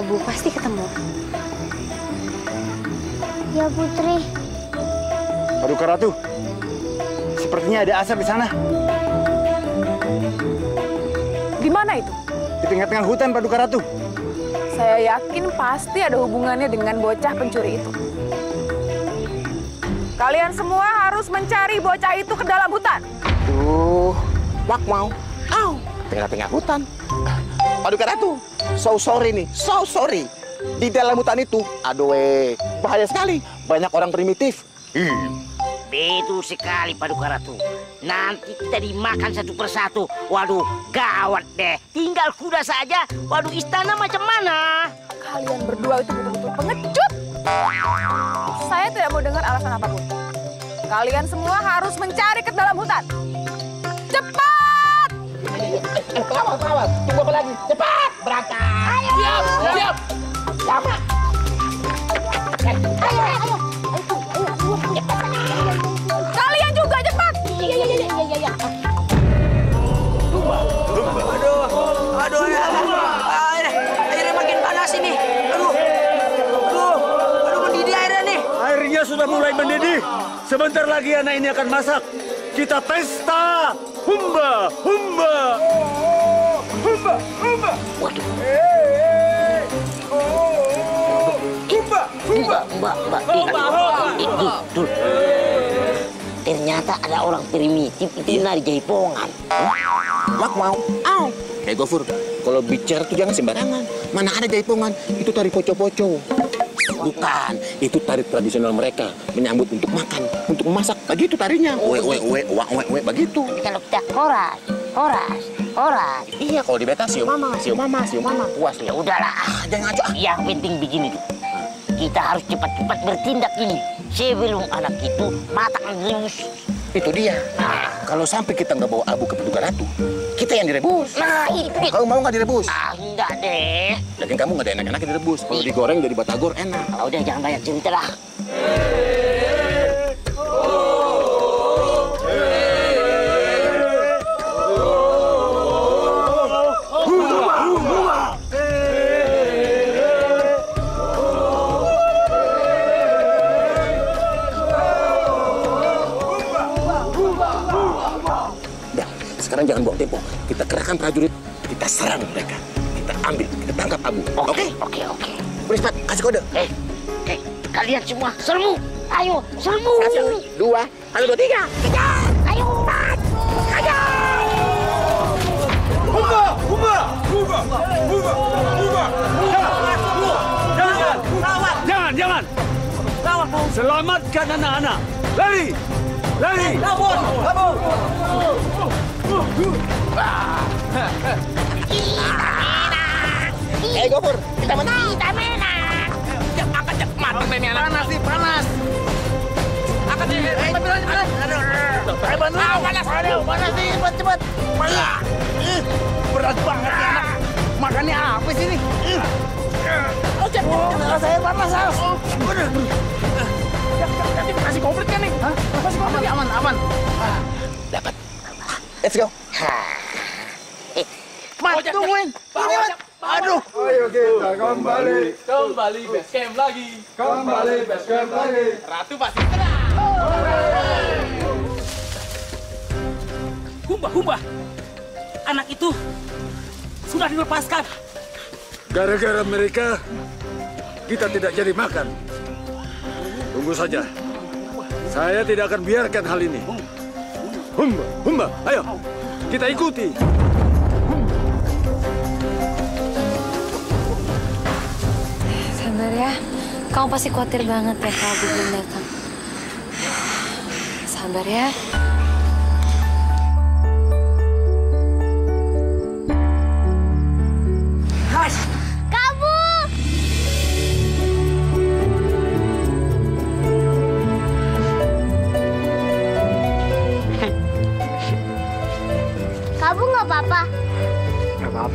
Kita cari ke Abu, pasti ketemu. Ya Putri. Paduka Ratu, sepertinya ada asap di sana. Di mana itu? Di tengah-tengah hutan, Paduka Ratu. Saya yakin pasti ada hubungannya dengan bocah pencuri itu. Kalian semua harus mencari bocah itu ke dalam hutan. Tuh, wak mau. Au, tengah-tengah hutan. Paduka Ratu, so sorry nih, so sorry. Di dalam hutan itu, aduh eh, bahaya sekali. Banyak orang primitif. Betul sekali Paduka Ratu. Nanti kita dimakan satu persatu. Waduh, gawat deh. Tinggal kuda saja. Waduh, istana macam mana? Kalian berdua itu betul-betul pengecut. Saya tidak mau dengar alasan apa pun. Kalian semua harus mencari ke dalam hutan. Cepat! Eh. Tunggu apa lagi? Cepat, berangkat. Siap, siap. Siapa? Ayo, ayo, ayo. Kalian juga cepat! Iya, iya, iya, iya, iya. Aduh, aduh, ya. Air, airnya makin panas ini. Aduh, aduh, aduh mendidih airnya nih. Airnya sudah mulai mendidih. Sebentar lagi anak ini akan masak. Kita pesta. Humba, humba. Humba, humba. Waduh, Humba, humba. mbak, mbak, ih, ih, ih, Dul. Ternyata ada orang primitif itu nari jaipongan. Mak mau. Au. Eh Gofur, kalau bicara tuh jangan sembarangan. Mana ada jaipongan, itu tari poco-poco. Bukan, itu tari tradisional mereka. Menyambut untuk makan, untuk memasak. Begitu tarinya. Uwe, uwe, uwe, uwe, uwe, uwe, begitu. Kalau kita koras, koras, koras. Iya, kalau di beta siu mama, siu mama, siu mama. Puas Ya udahlah. Ah, jangan ngaco. Yang penting begini tuh. Kita harus cepat-cepat bertindak ini. Sebelum anak itu matang rebus. Itu dia. Nah, kalau sampai kita nggak bawa abu ke Paduka Ratu, kita yang direbus. Nah, itu. Kau mau nggak direbus? Ah, enggak deh. Lagian kamu nggak ada enak-enaknya direbus. Kalau digoreng jadi batagor enak. Ah, udah jangan banyak cerita lah. Jangan tempo. Kita kerahkan prajurit, kita serang mereka. Kita ambil, kita tangkap abu. Oke? Oke, oke. Berispat, kasih kode. Eh, eh, kalian semua sermu. Ayo, sermu. Satu, dua, satu, dua, tiga. Kejar! Ayo. Kejar! Humba, humba. Humba, humba, humba. Jangan, jangan, jangan. Selamatkan anak-anak. Lari, lari. Eh, Gofur, kita menang. Kita menang. Angkat cepat, ini anak. Panas nih, panas. Angkat nih, eh, cepat, cepat. Saya bantu. Ah, panas. Aduh, panas nih, cepat, cepat. Malah. Ih, berat banget nih anak. Makannya apa sih ini? Ih. Oh, cepat. Saya panas, As. Udah. Tapi masih komplit kan nih? Hah? Masih komplit? Aman, aman. Let's go. Mat, tungguin. Ini, Mat. Aduh. Ayo kita kembali, Kembali base camp lagi. kembali base camp lagi. Ratu pasti tenang. Humba, Humba. Anak itu sudah dilepaskan. Gara-gara mereka, kita tidak jadi makan. Tunggu saja. Saya tidak akan biarkan hal ini. Humba, humba, ayo. Kita ikuti. Sabar ya. Kamu pasti khawatir banget ya kalau belum datang. Sabar ya.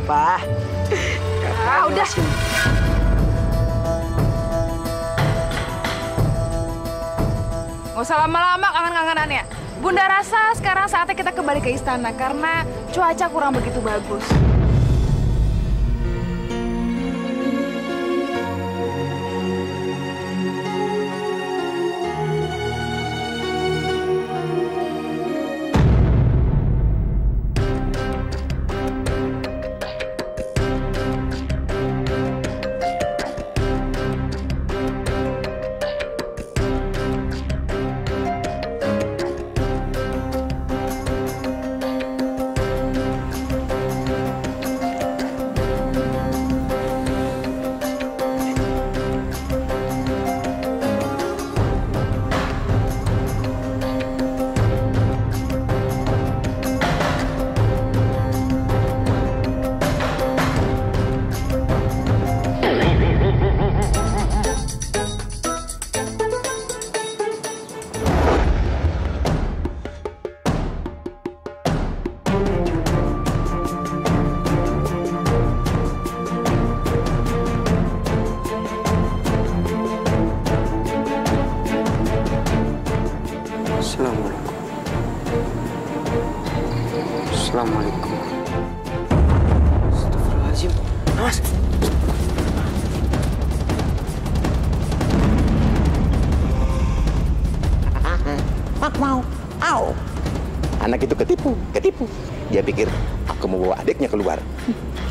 Apa-apa. Ah, udah. Gak usah lama-lama kangen-kangenannya. Bunda rasa sekarang saatnya kita kembali ke istana karena cuaca kurang begitu bagus.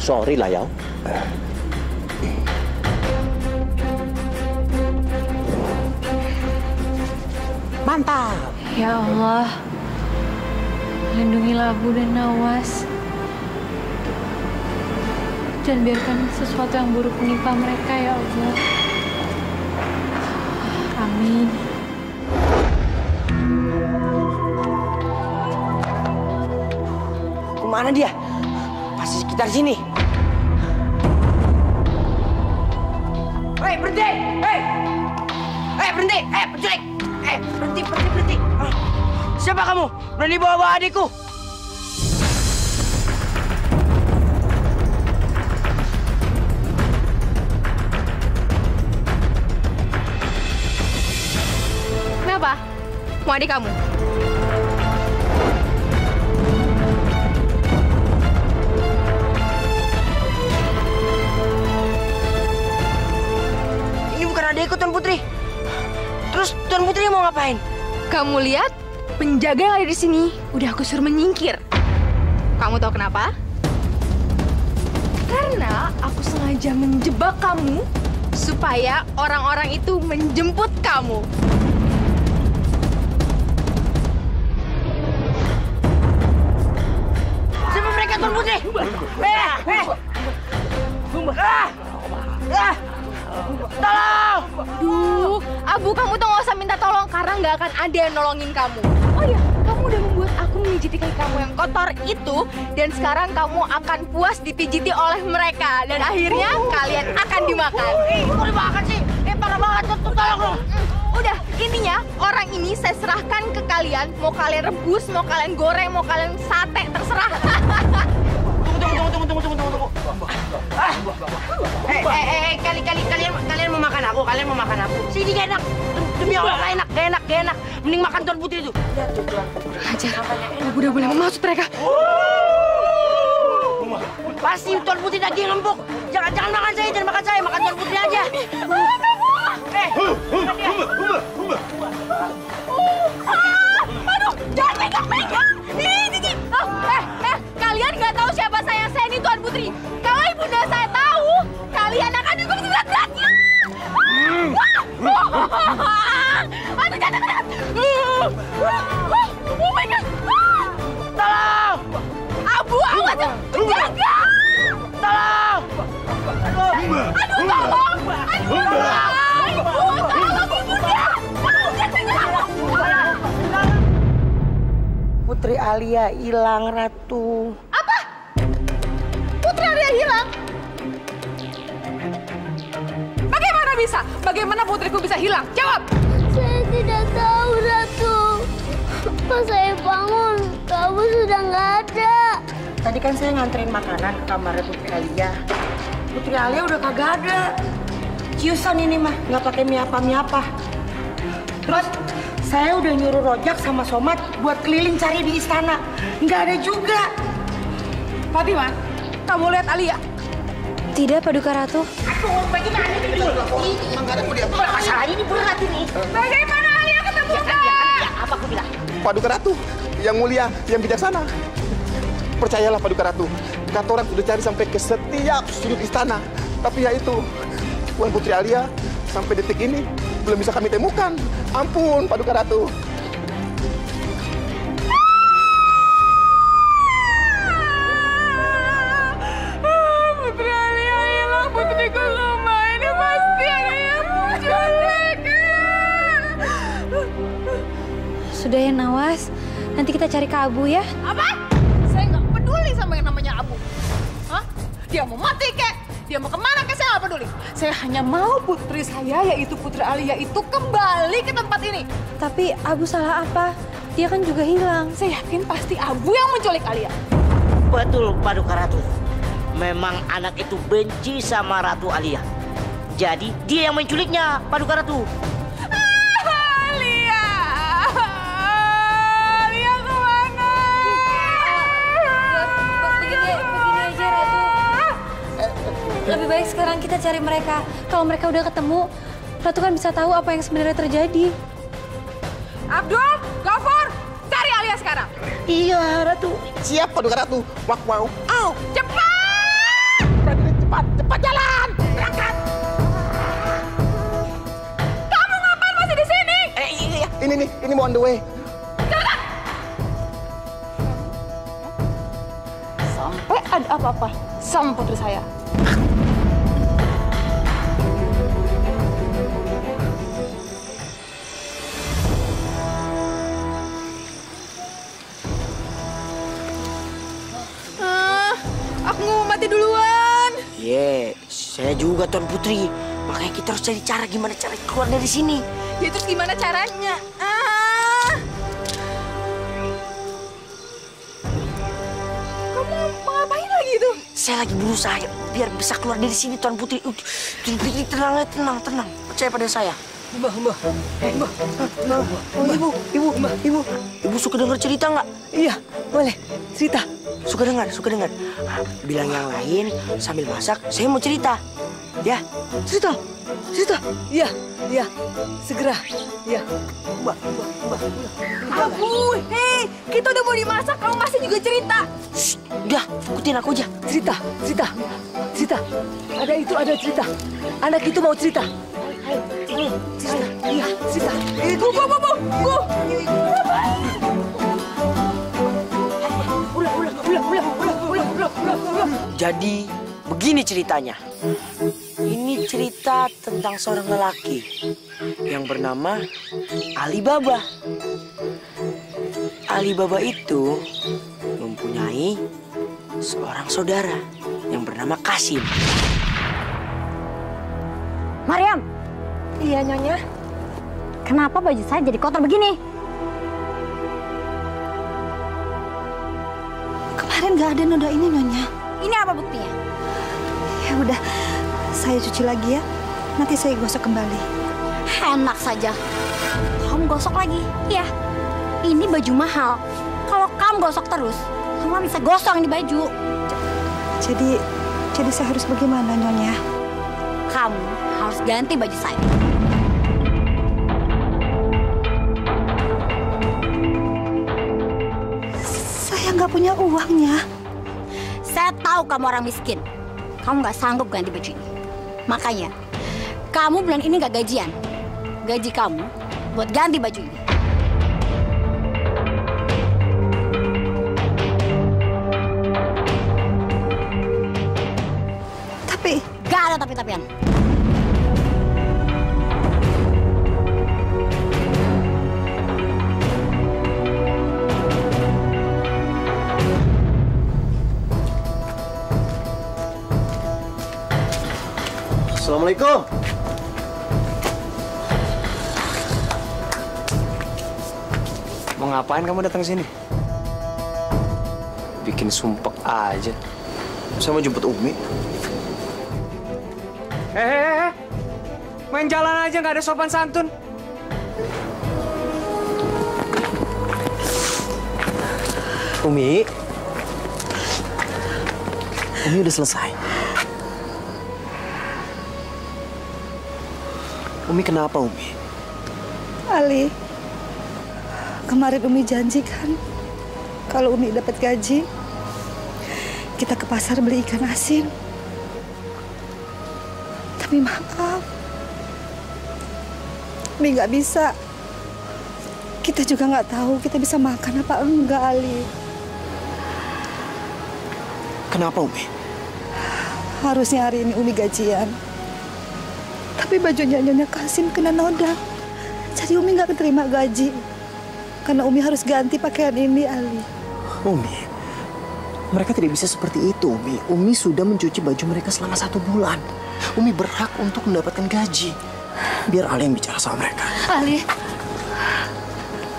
Sorry lah, Yao. Mantap. Ya Allah, lindungilah Abu dan Nawas. Dan biarkan sesuatu yang buruk menimpa mereka ya Allah. Amin. Ke mana dia? Pasti sekitar sini. Hei, berhenti! Hei! Hei, berhenti! Hei, penculik! Hei, berhenti, berhenti, berhenti! Ah, Siapa kamu? Berani bawa-bawa adikku? Kenapa? Mau adik kamu? Adikku, Tuan Putri. Terus Tuan Putri mau ngapain? Kamu lihat, penjaga yang ada di sini udah aku suruh menyingkir. Kamu tahu kenapa? Karena aku sengaja menjebak kamu supaya orang-orang itu menjemput kamu. Siapa mereka, Tuan Putri? Eh, eh! Ah! Ah! Tolong! Duh, Abu kamu tuh nggak usah minta tolong karena nggak akan ada yang nolongin kamu. Oh iya, kamu udah membuat aku memijiti kaki kamu yang kotor itu dan sekarang kamu akan puas dipijiti oleh mereka dan akhirnya kalian akan dimakan. Eh, kok dimakan sih? Eh, parah banget. Tuh, tuh, tolong dong. Udah, intinya orang ini saya serahkan ke kalian. Mau kalian rebus, mau kalian goreng, mau kalian sate, terserah. Eh, eh, eh, eh, kali, kali, kalian, kalian mau makan aku, kalian mau makan aku. Sini gak enak. Demi Allah, gak enak, gak enak, gak enak. Mending makan Tuan Putri itu. Abu udah boleh memaksud mereka. Pasti Tuan Putri daging empuk. Jangan, jangan makan saya, jangan makan saya, makan Tuan Putri aja. Eh. Aduh, jangan pegang-pegang. Ih, Aduh, jangan, jangan. Oh my God. Tolong! Abu, awas. Jaga. Tolong! Aduh, tolong. Aduh, tolong. Putri Alia hilang, Ratu. Bagaimana putriku bisa hilang? Jawab! Saya tidak tahu, Ratu. Pas saya bangun, kamu sudah nggak ada. tadi kan saya nganterin makanan ke kamarnya Putri Alia. Putri Alia udah kagak ada. Ciusan ini mah, nggak pakai miapa-miapa. Terus saya udah nyuruh Rojak sama Somat buat keliling cari di istana. Nggak ada juga. Fatima, kamu lihat Alia? Tidak, Paduka Ratu. Bagaimana ini? Masalah ini berat ini. Bagaimana Alia ketemu Ya, apa aku bilang? Paduka Ratu, yang mulia, yang bijaksana. Percayalah Paduka Ratu, kata orang sudah cari sampai ke setiap sudut istana. Tapi ya itu, Tuan Putri Alia sampai detik ini belum bisa kami temukan. Ampun, Paduka Ratu. Nanti kita cari ke Abu ya. Apa? Saya nggak peduli sama yang namanya Abu. Hah? Dia mau mati kek? Dia mau ke mana kek? Saya nggak peduli. Saya hanya mau putri saya, yaitu Putri Alia itu kembali ke tempat ini. Tapi Abu salah apa? Dia kan juga hilang. Saya yakin pasti Abu yang menculik Alia. Betul, Paduka Ratu. Memang anak itu benci sama Ratu Alia. Jadi dia yang menculiknya, Paduka Ratu. Kita cari mereka. Kalau mereka udah ketemu, Ratu kan bisa tahu apa yang sebenarnya terjadi. Abdul, Gafur, cari Alia sekarang. Iya, Ratu. Siap, Paduka Ratu. Wak, wow. Au. Cepat! Prajurit, cepat, cepat jalan. Berangkat. Kamu ngapain masih di sini? Eh, iya, ini nih, ini mau on the way. Sampai ada apa-apa sama putri saya. Saya juga Tuan Putri. Makanya kita harus cari cara gimana cara keluar dari sini. Ya terus gimana caranya? Ah. Kamu mau ngapain lagi tuh? Saya lagi berusaha biar bisa keluar dari sini Tuan Putri. Tuan Putri tenang, tenang, tenang. Percaya pada saya. Mbah, mbah, mbah. Oh, ibu, ibu, ibu, ibu suka dengar cerita nggak? Iya, boleh. Cerita. Suka dengar, suka dengar. Bilang yang lain sambil masak, saya mau cerita. Ya, Cerita. Cerita. Iya, iya. Segera. Iya. Mbah, mbah, mbah. Abu, hei, kita udah mau dimasak, kamu masih juga cerita. Shh, udah, ikutin aku aja. Cerita, cerita. Cerita. Ada itu, ada cerita. Anak itu mau cerita. Ayo, ayo, cerita. Iya, cerita. Bu, bu, bu, bu, bu. Ulang, Jadi, begini ceritanya. Ini cerita tentang seorang lelaki yang bernama Alibaba. Alibaba itu mempunyai seorang saudara yang bernama Kasim. Mariam, Iya, Nyonya. kenapa baju saya jadi kotor begini? Kemarin nggak ada noda ini, Nyonya. Ini apa buktinya? Ya udah, saya cuci lagi ya. Nanti saya gosok kembali. Enak saja. Kamu gosok lagi? Iya. Ini baju mahal. Kalau kamu gosok terus, kamu bisa gosong di baju. Jadi, jadi saya harus bagaimana, Nyonya? Kamu harus ganti baju saya. Punya uangnya. Saya tahu kamu orang miskin. Kamu nggak sanggup ganti baju ini. Makanya, kamu bulan ini nggak gajian. Gaji kamu buat ganti baju ini. Tapi, Gak ada tapi-tapian. Assalamualaikum. Mau ngapain kamu datang sini? bikin sumpek aja. Saya mau jemput Umi. Eh, main jalan aja nggak ada sopan santun. Umi. Umi udah selesai. Umi kenapa Umi? Ali, kemarin Umi janjikan kalau Umi dapat gaji, kita ke pasar beli ikan asin. Tapi maaf, Umi nggak bisa. Kita juga nggak tahu kita bisa makan apa enggak, Ali. Kenapa Umi? Harusnya hari ini Umi gajian. Tapi bajunya Nyonya Kasim kena noda. Jadi Umi nggak keterima gaji. Karena Umi harus ganti pakaian ini, Ali. Umi, mereka tidak bisa seperti itu, Umi. Umi sudah mencuci baju mereka selama satu bulan. Umi berhak untuk mendapatkan gaji. Biar Ali yang bicara sama mereka. Ali,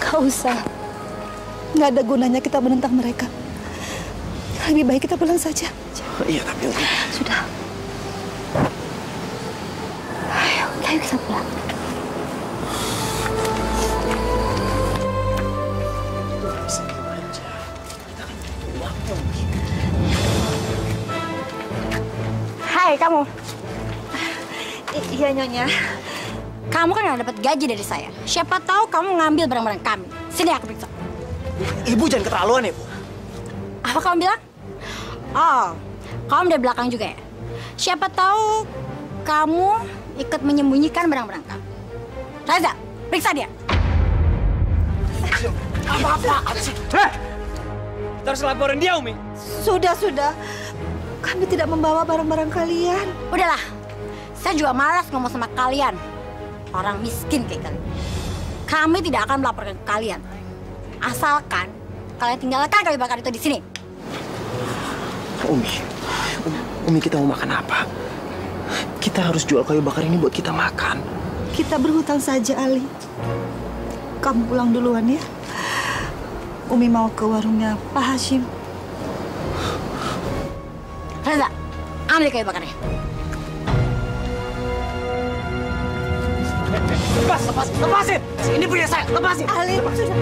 gak usah. Nggak ada gunanya kita menentang mereka. Lebih baik kita pulang saja. Iya, tapi Umi. Sudah. Ayo, kita pulang. Hai kamu. iya Nyonya. Kamu kan nggak dapat gaji dari saya. Siapa tahu kamu ngambil barang-barang kami. Sini aku periksa. Ibu jangan keterlaluan ya, Bu. Apa kamu bilang? Oh, kamu dari belakang juga ya? Siapa tahu kamu ikut menyembunyikan barang-barang kamu. Reza, periksa dia. Apa-apaan sih? Heh! Kita harus laporin dia, Umi. Sudah, sudah. Kami tidak membawa barang-barang kalian. Udahlah, saya juga malas ngomong sama kalian. Orang miskin kayak kalian. Kami tidak akan melaporkan ke kalian. Asalkan kalian tinggalkan kayu bakar itu di sini. Umi, Umi, Umi kita mau makan apa? Kita harus jual kayu bakar ini buat kita makan. Kita berhutang saja, Ali. Kamu pulang duluan ya. Umi mau ke warungnya Pak Hashim. Reza, ambil kayu bakarnya. Lepas, lepas, lepasin! Ini punya saya, lepasin! Ali, sudah.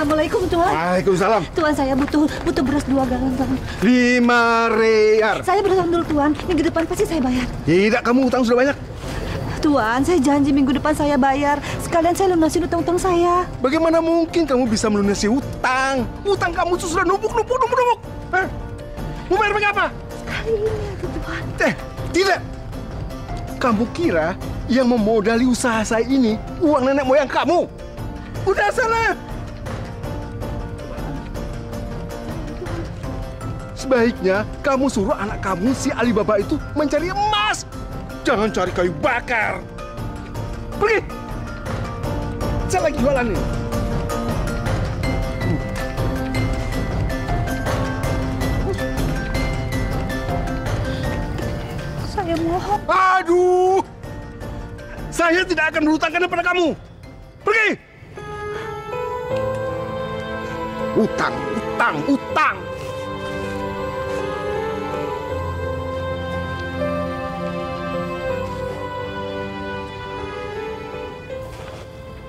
Assalamualaikum, Tuan. Waalaikumsalam. Tuan, saya butuh butuh beras dua galon, Tuan. Lima real. Saya berutang dulu, Tuan. Minggu depan pasti saya bayar. Tidak, kamu utang sudah banyak. Tuan, saya janji minggu depan saya bayar. Sekalian saya lunasin utang-utang saya. Bagaimana mungkin kamu bisa melunasi utang? Utang kamu sudah numpuk, numpuk, numpuk, numpuk. Hah? Mau bayar pakai apa? Sekali ini Tuan. Eh, tidak. Kamu kira yang memodali usaha saya ini uang nenek moyang kamu? Udah salah. Sebaiknya kamu suruh anak kamu si Alibaba itu mencari emas. Jangan cari kayu bakar. Pergi. Saya lagi jualan nih. Saya mohon. Aduh. Saya tidak akan berhutangkan kepada kamu. Pergi. Utang, utang, utang.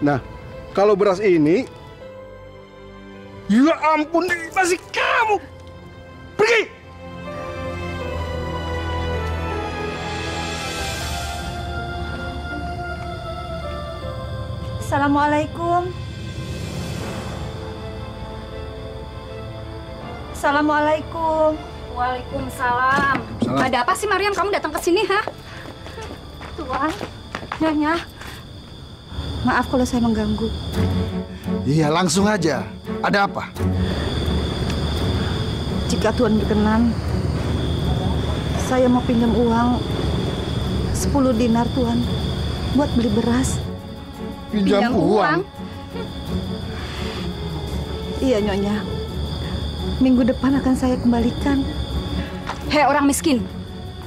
Nah, kalau beras ini, ya ampun, masih kamu. Pergi. Assalamualaikum. Assalamualaikum. Waalaikumsalam. Ada apa sih Mariam kamu datang ke sini, ha? Tuan, Nyonya. Maaf kalau saya mengganggu. Iya, langsung aja. Ada apa? Jika Tuan berkenan, Saya mau pinjam uang 10 dinar, Tuan. Buat beli beras. Pinjam uang? Iya, Nyonya. Minggu depan akan saya kembalikan. Hei orang miskin,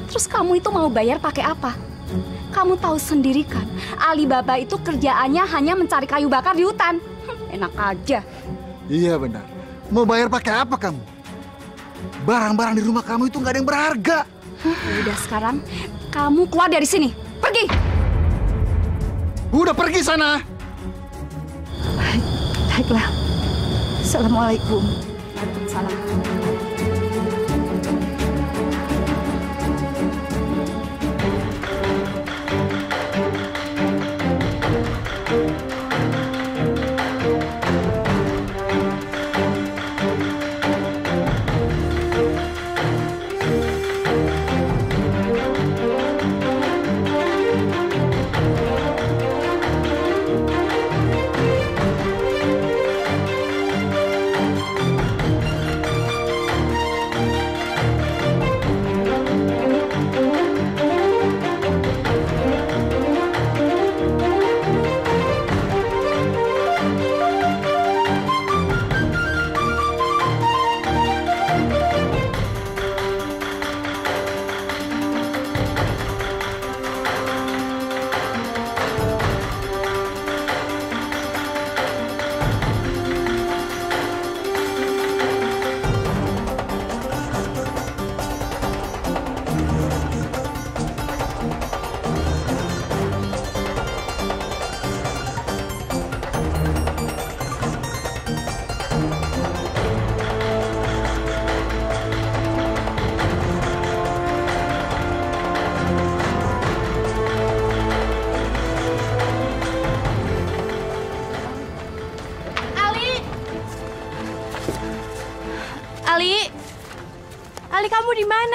terus kamu itu mau bayar pakai apa? Kamu tahu sendiri kan, Alibaba itu kerjaannya hanya mencari kayu bakar di hutan. Hm, Enak aja. Iya benar. Mau bayar pakai apa kamu? Barang-barang di rumah kamu itu nggak ada yang berharga. Ya Udah sekarang, kamu keluar dari sini. Pergi. Udah pergi sana. Baiklah. Assalamualaikum. Waalaikumsalam. Ali kamu di mana?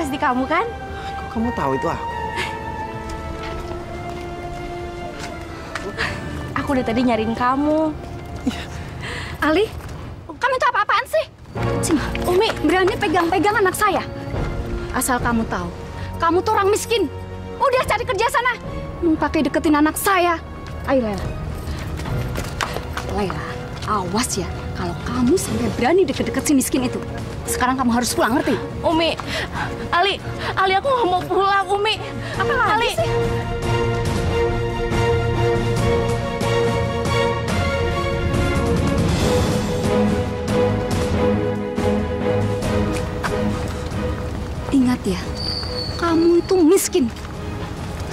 Pasti kamu kan? Kok kamu tahu itu aku? Aku udah tadi nyariin kamu. Ali, kamu itu apa-apaan sih? Cing, Umi berani pegang-pegang anak saya. Asal kamu tahu, kamu tuh orang miskin. Udah cari kerja sana. Pakai deketin anak saya. Ayo Lela. Lela, awas ya. Kalau kamu sampai berani deket-deket si miskin itu. Sekarang kamu harus pulang, ngerti? Umi, Ali, Ali aku nggak mau pulang, Umi. Apa lagi Ali. sih? Ingat ya, kamu itu miskin.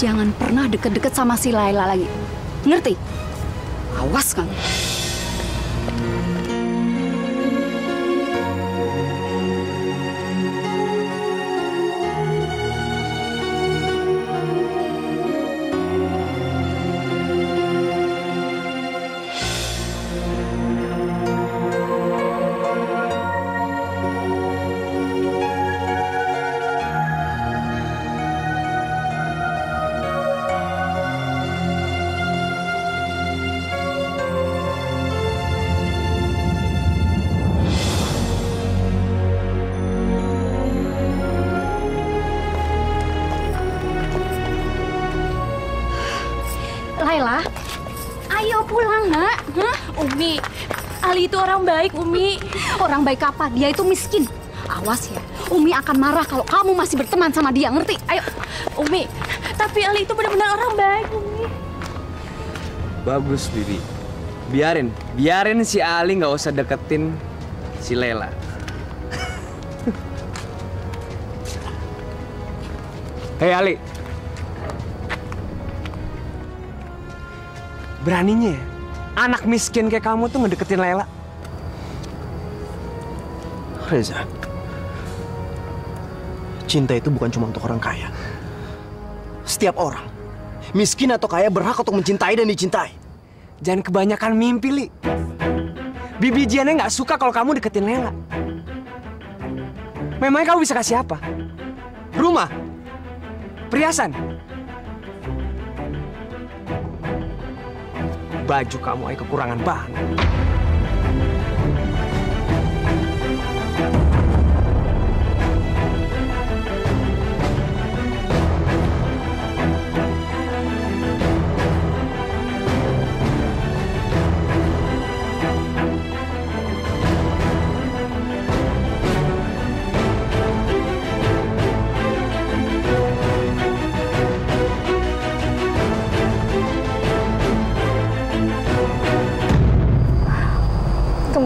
Jangan pernah deket-deket sama si Laila lagi. Ngerti? Awas kamu. Orang baik apa? Dia itu miskin. Awas ya, Umi akan marah kalau kamu masih berteman sama dia, ngerti? Ayo. Umi, tapi Ali itu benar-benar orang baik, Umi. Bagus, Bibi. Biarin, biarin si Ali nggak usah deketin si Lela. Hei Ali. Beraninya ya, anak miskin kayak kamu tuh ngedeketin Lela. Reza, cinta itu bukan cuma untuk orang kaya. Setiap orang, miskin atau kaya berhak untuk mencintai dan dicintai. Jangan kebanyakan mimpi, Li. Bibi Jiannya nggak suka kalau kamu deketin Lela. Memangnya kamu bisa kasih apa? Rumah? Perhiasan? Baju kamu aja kekurangan bahan.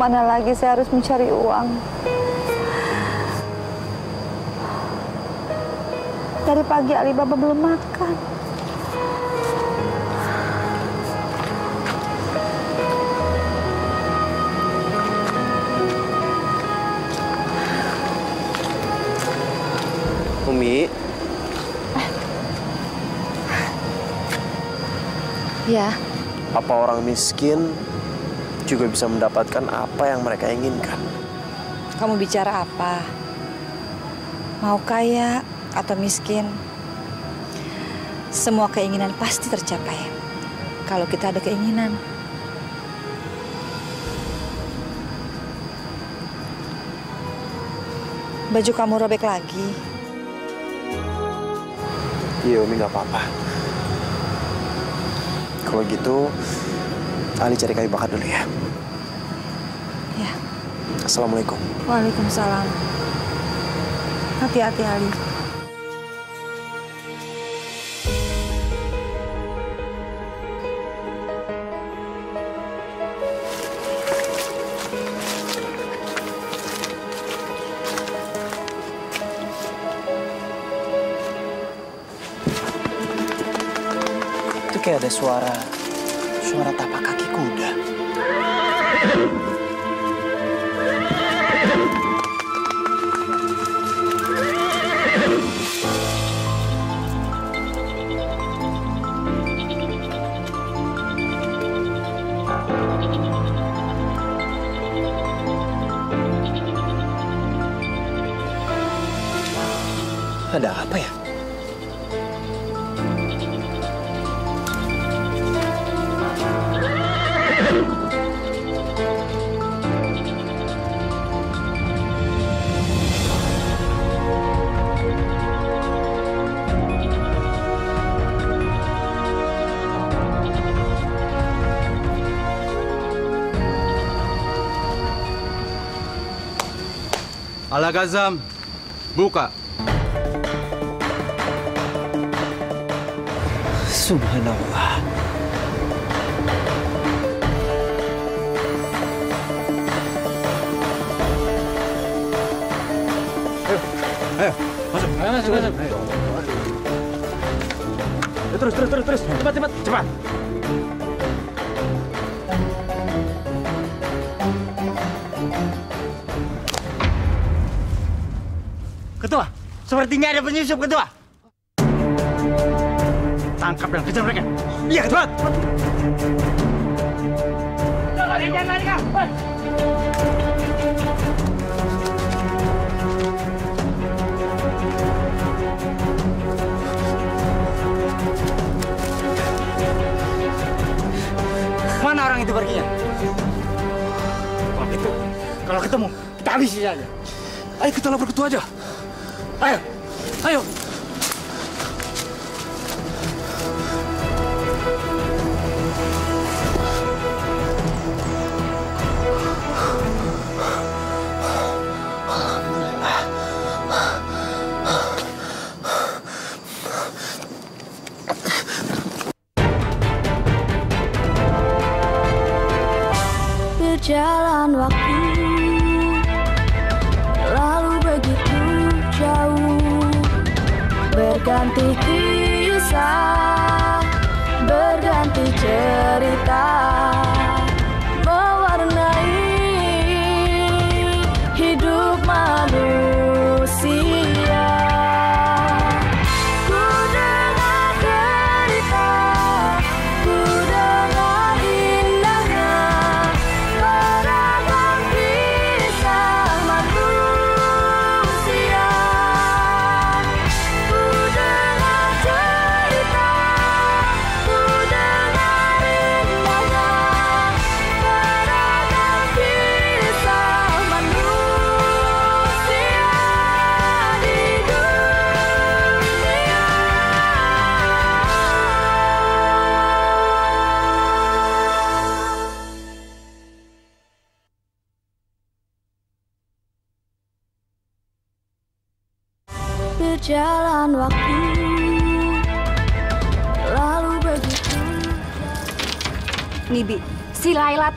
Ke mana lagi saya harus mencari uang? Dari pagi Alibaba belum makan. Umi, Ya, apa orang miskin juga bisa mendapatkan apa yang mereka inginkan? kamu bicara apa? Mau kaya atau miskin? Semua keinginan pasti tercapai. Kalau kita ada keinginan. Baju kamu robek lagi. Iya, Umi nggak apa-apa. Kalau gitu, Ali cari kayu bakar dulu ya. Ya. Assalamualaikum. Waalaikumsalam. Hati-hati Ali. Itu kayak ada suara, Ada apa ya? Al-Ghazam, buka. Subhanallah. Ayo, masuk. Ayo, masuk, masuk. Ayo. Terus, terus, terus, terus. Cepat, cepat, cepat. Ketua, sepertinya ada penyusup, Ketua. Jangan. Mana orang itu perginya? Kalau itu, kalau ketemu, kita habisi saja. Ayo kita lapor ketua aja.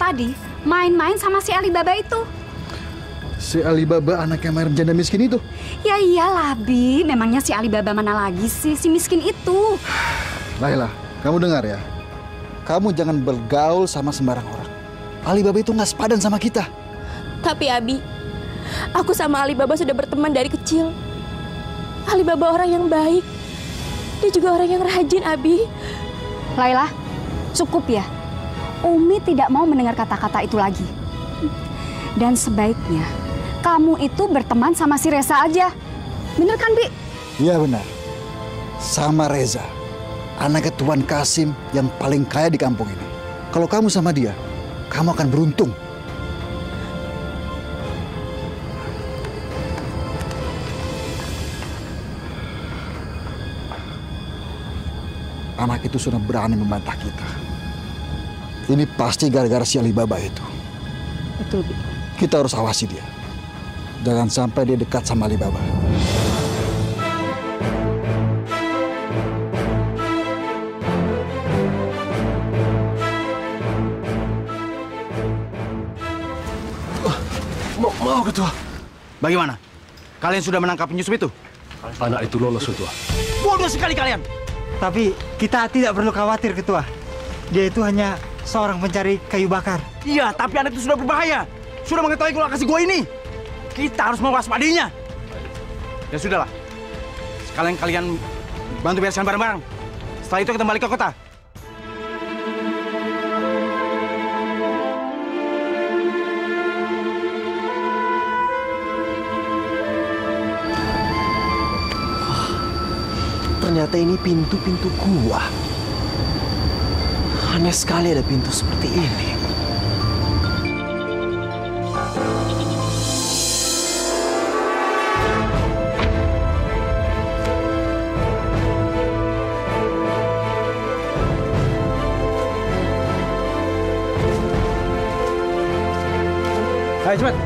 Tadi main-main sama si Alibaba itu. Si Alibaba anak yang main janda miskin itu. Ya iyalah, Bi. Memangnya si Alibaba mana lagi sih, si miskin itu? Laila, kamu dengar ya. Kamu jangan bergaul sama sembarang orang. Alibaba itu nggak sepadan sama kita. Tapi Abi, aku sama Alibaba sudah berteman dari kecil. Alibaba orang yang baik. Dia juga orang yang rajin, Abi. Laila, cukup ya. Umi tidak mau mendengar kata-kata itu lagi. Dan sebaiknya kamu itu berteman sama si Reza aja. Bener kan, Bi? Iya benar. Sama Reza. Anaknya Tuan Kasim yang paling kaya di kampung ini. Kalau kamu sama dia, kamu akan beruntung. Anak itu sudah berani membantah kita. Ini pasti gara-gara si Alibaba itu. Betul, Bi. Kita harus awasi dia. Jangan sampai dia dekat sama Alibaba. Mau, mau ketua. Bagaimana? Kalian sudah menangkap penyusup itu? Anak itu lolos, Ketua. Bodoh sekali kalian. Tapi kita tidak perlu khawatir, Ketua. Dia itu hanya seorang pencari kayu bakar. Iya, tapi anak itu sudah berbahaya. Sudah mengetahui lokasi gua ini. Kita harus mewaspadainya. Ya sudahlah. Sekalian kalian bantu bereskan barang-barang. Setelah itu kita balik ke kota. Ternyata ini pintu-pintu gua. Aneh sekali ada pintu seperti ini. Ayo cepat.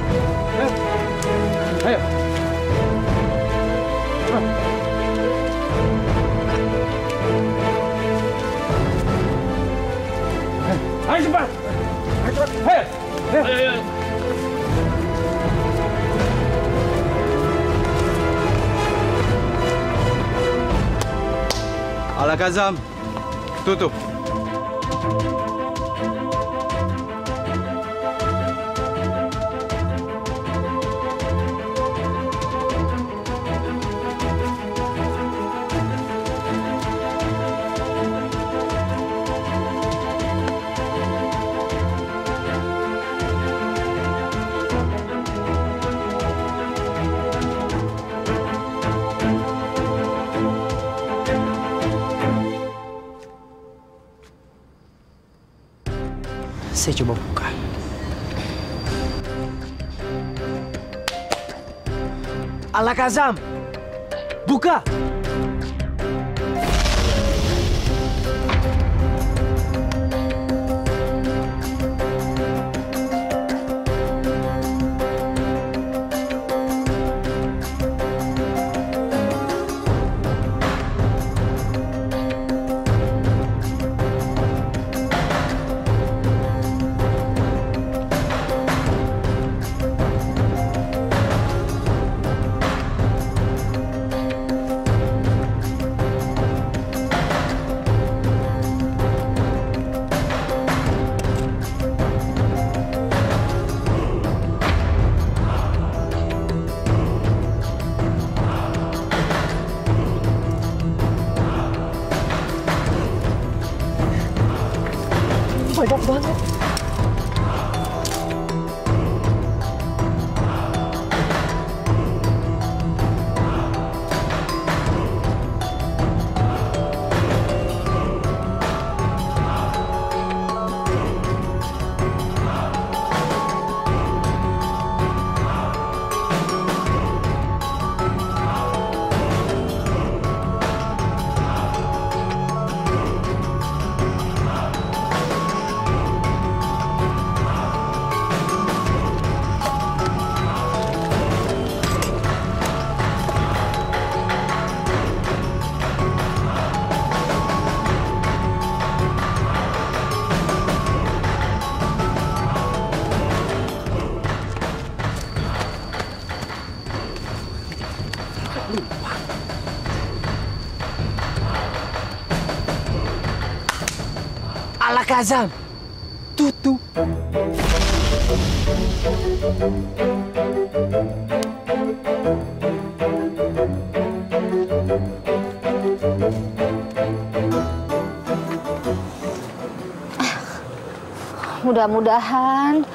Ala Kazam, tutup. Ala Kazam, buka. Kazam. Tutu. Mudah-mudahan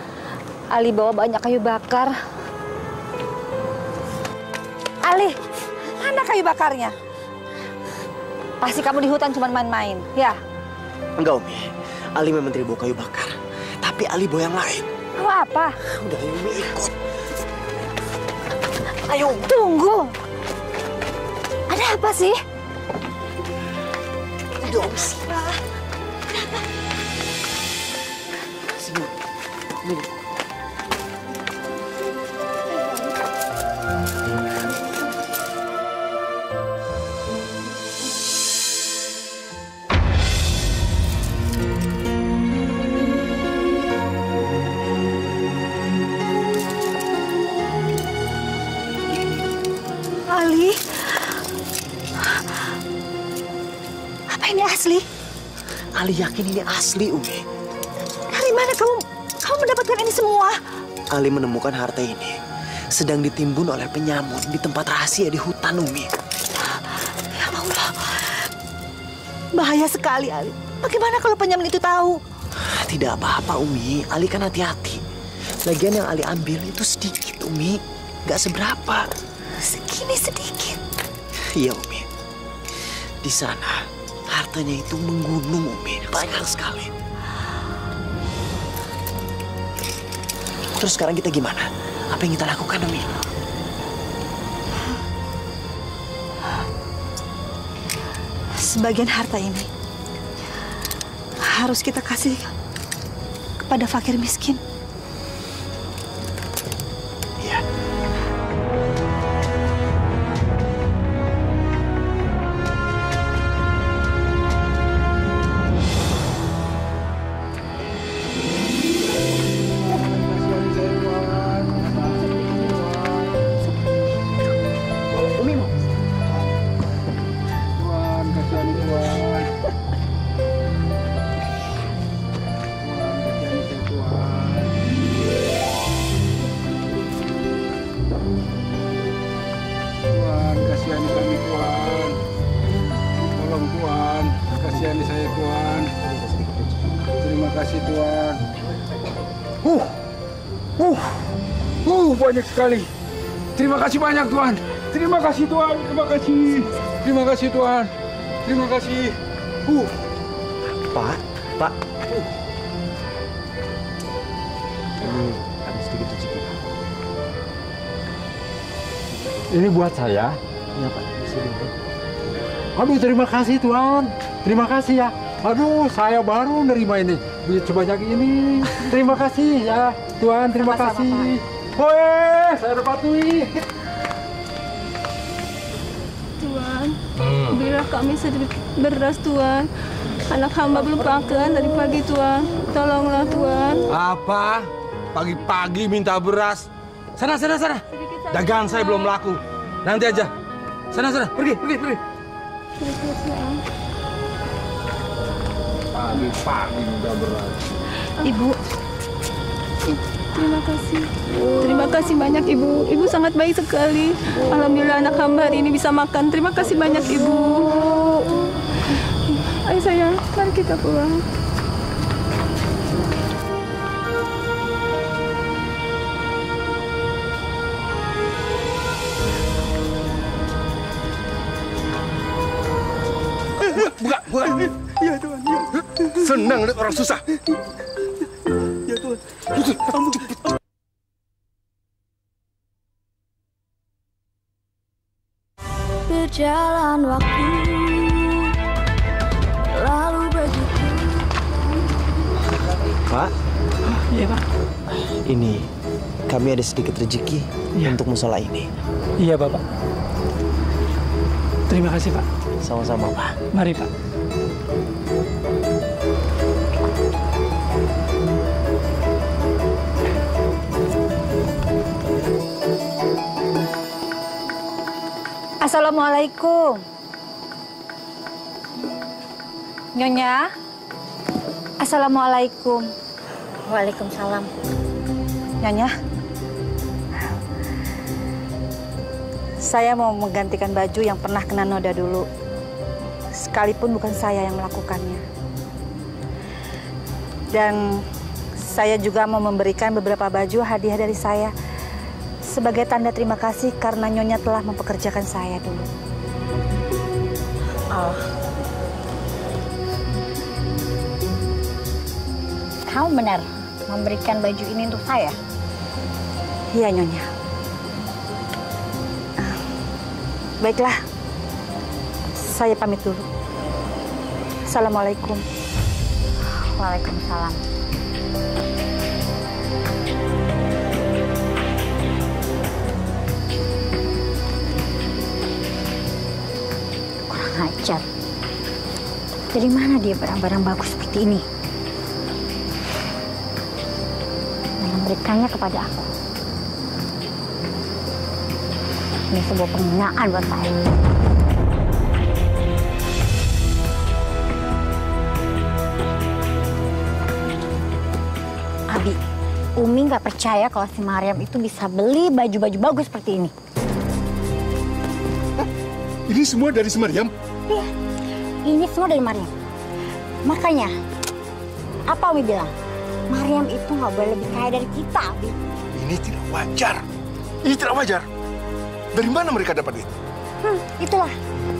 Ali bawa banyak kayu bakar. Ali, mana kayu bakarnya? Pasti kamu di hutan cuma main-main, ya? Enggak, Umi. Ali memang tidak bawa kayu bakar. Tapi Ali bawa yang lain. Bawa apa? Udah, ayo Umi ikut. Ayo. Tunggu. Ada apa sih? Udah, asli, Umi. Dari mana kamu kamu mendapatkan ini semua? Ali menemukan harta ini sedang ditimbun oleh penyamun di tempat rahasia di hutan, Umi. Ya Allah. Bahaya sekali, Ali. Bagaimana kalau penyamun itu tahu? Tidak apa-apa, Umi. Ali kan hati-hati. Lagian yang Ali ambil itu sedikit, Umi. Gak seberapa. Segini sedikit. Iya, Umi. Di sana, hartanya itu menggunung, Umi. Banyak sekali. Terus sekarang kita gimana? Apa yang kita lakukan, Umi? Sebagian harta ini harus kita kasih kepada fakir miskin. Sekali. Terima kasih banyak Tuhan. Terima kasih Tuhan. Terima kasih. Terima kasih Tuhan. Terima kasih. Uh. Pak, Pak. Ini ada sedikit rezeki. Ini buat saya. Iya, Pak. Sini. Aduh, terima kasih Tuhan. Terima kasih ya. Aduh, saya baru nerima ini. Duit sebanyak ini. Terima kasih ya. Tuhan, terima kasih. Woi, saya dapat duit. Tuhan, Hmm. berilah kami sedikit beras Tuhan. Anak hamba belum makan dari pagi Tuhan. Tolonglah Tuhan. Apa? Pagi-pagi minta beras. Sana, sana, sana. Dagangan saya belum laku. Nanti aja. Sana, sana. Pergi, pergi, pergi. Pagi-pagi udah berat. Ibu, Terima kasih. Terima kasih banyak Ibu. Ibu sangat baik sekali. Alhamdulillah anak hamba hari ini bisa makan. Terima kasih banyak Ibu. Ayo sayang, mari kita pulang. Buka, buka. Iya Tuhan. Senang lihat orang susah. Berjalan waktu Lalu begitu Pak, Iya Pak. ini kami ada sedikit rezeki untuk musola ini. Iya Bapak. Terima kasih Pak. Sama-sama, Pak. Mari Pak. Assalamualaikum. Nyonya. Assalamualaikum. Waalaikumsalam. Nyonya, saya mau menggantikan baju yang pernah kena noda dulu. Sekalipun bukan saya yang melakukannya. Dan saya juga mau memberikan beberapa baju hadiah dari saya sebagai tanda terima kasih karena Nyonya telah mempekerjakan saya dulu. Oh. Kamu benar memberikan baju ini untuk saya? Iya, Nyonya. Baiklah, saya pamit dulu. Assalamualaikum. Waalaikumsalam. Dari mana dia barang-barang bagus seperti ini? Dan memberikannya kepada aku. Ini sebuah penghinaan buat saya. Abi, Umi nggak percaya kalau si Mariam itu bisa beli baju-baju bagus seperti ini. Ini semua dari si Mariam? Iya, ini semua dari Mariam. Makanya, apa Umi bilang? Mariam itu nggak boleh lebih kaya dari kita, Abi. Ini tidak wajar. Ini tidak wajar. Dari mana mereka dapat duit? Hmm, itulah.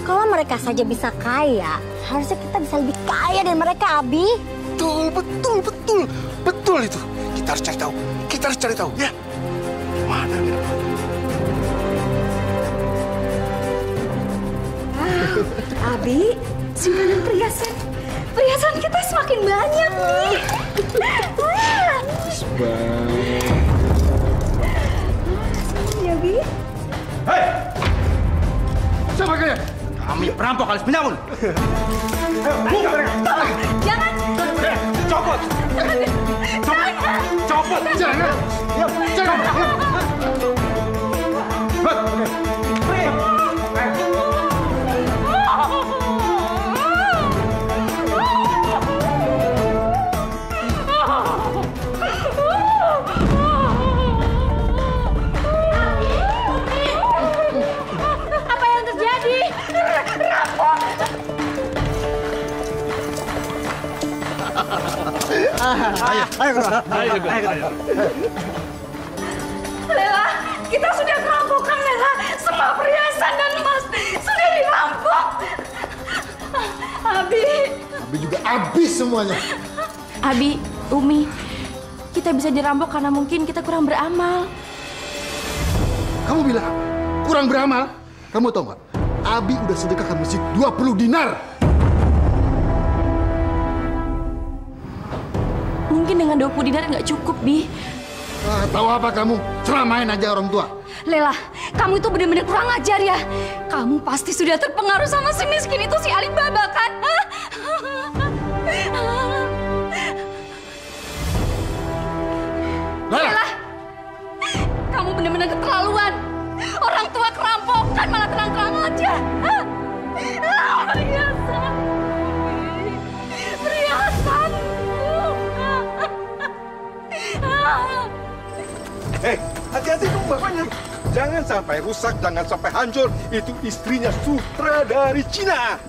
Kalau mereka saja bisa kaya, harusnya kita bisa lebih kaya dari mereka, Abi. Betul, betul, betul. Betul itu. Kita harus cari tahu. Kita harus cari tahu, ya. Mana dia? Abi, simpanan perhiasan. Perhiasan kita semakin banyak nih. Wah. Ya, Bi. Hei! Siapa kalian? Kami perampok alias penyamun. Jangan. Copot! Jangan. Copot! Jangan! Jangan! Apa Ayo, ayo, ayo, ayo, Lela, kita sudah merampokkan Lela. Semua perhiasan dan emas sudah dirampok. Abi. Abi juga habis semuanya. Abi, Umi, kita bisa dirampok karena mungkin kita kurang beramal. Kamu bilang kurang beramal? Kamu tahu nggak? Abi udah sedekahkan masjid 20 dinar. Mungkin dengan 20 dinar nggak cukup, Bi. Ah, tahu apa kamu? Ceramain aja orang tua. Lela, kamu itu benar-benar kurang ajar ya. Kamu pasti sudah terpengaruh sama si miskin itu si Alibaba kan? Hah? Lela, kamu benar-benar keterlaluan. Orang tua kerampokan malah terang-terang aja. Hah? Ah, Perhiasan. Hei, hati-hati dong bapaknya. Jangan sampai rusak, jangan sampai hancur. Itu istrinya Sutra dari Cina.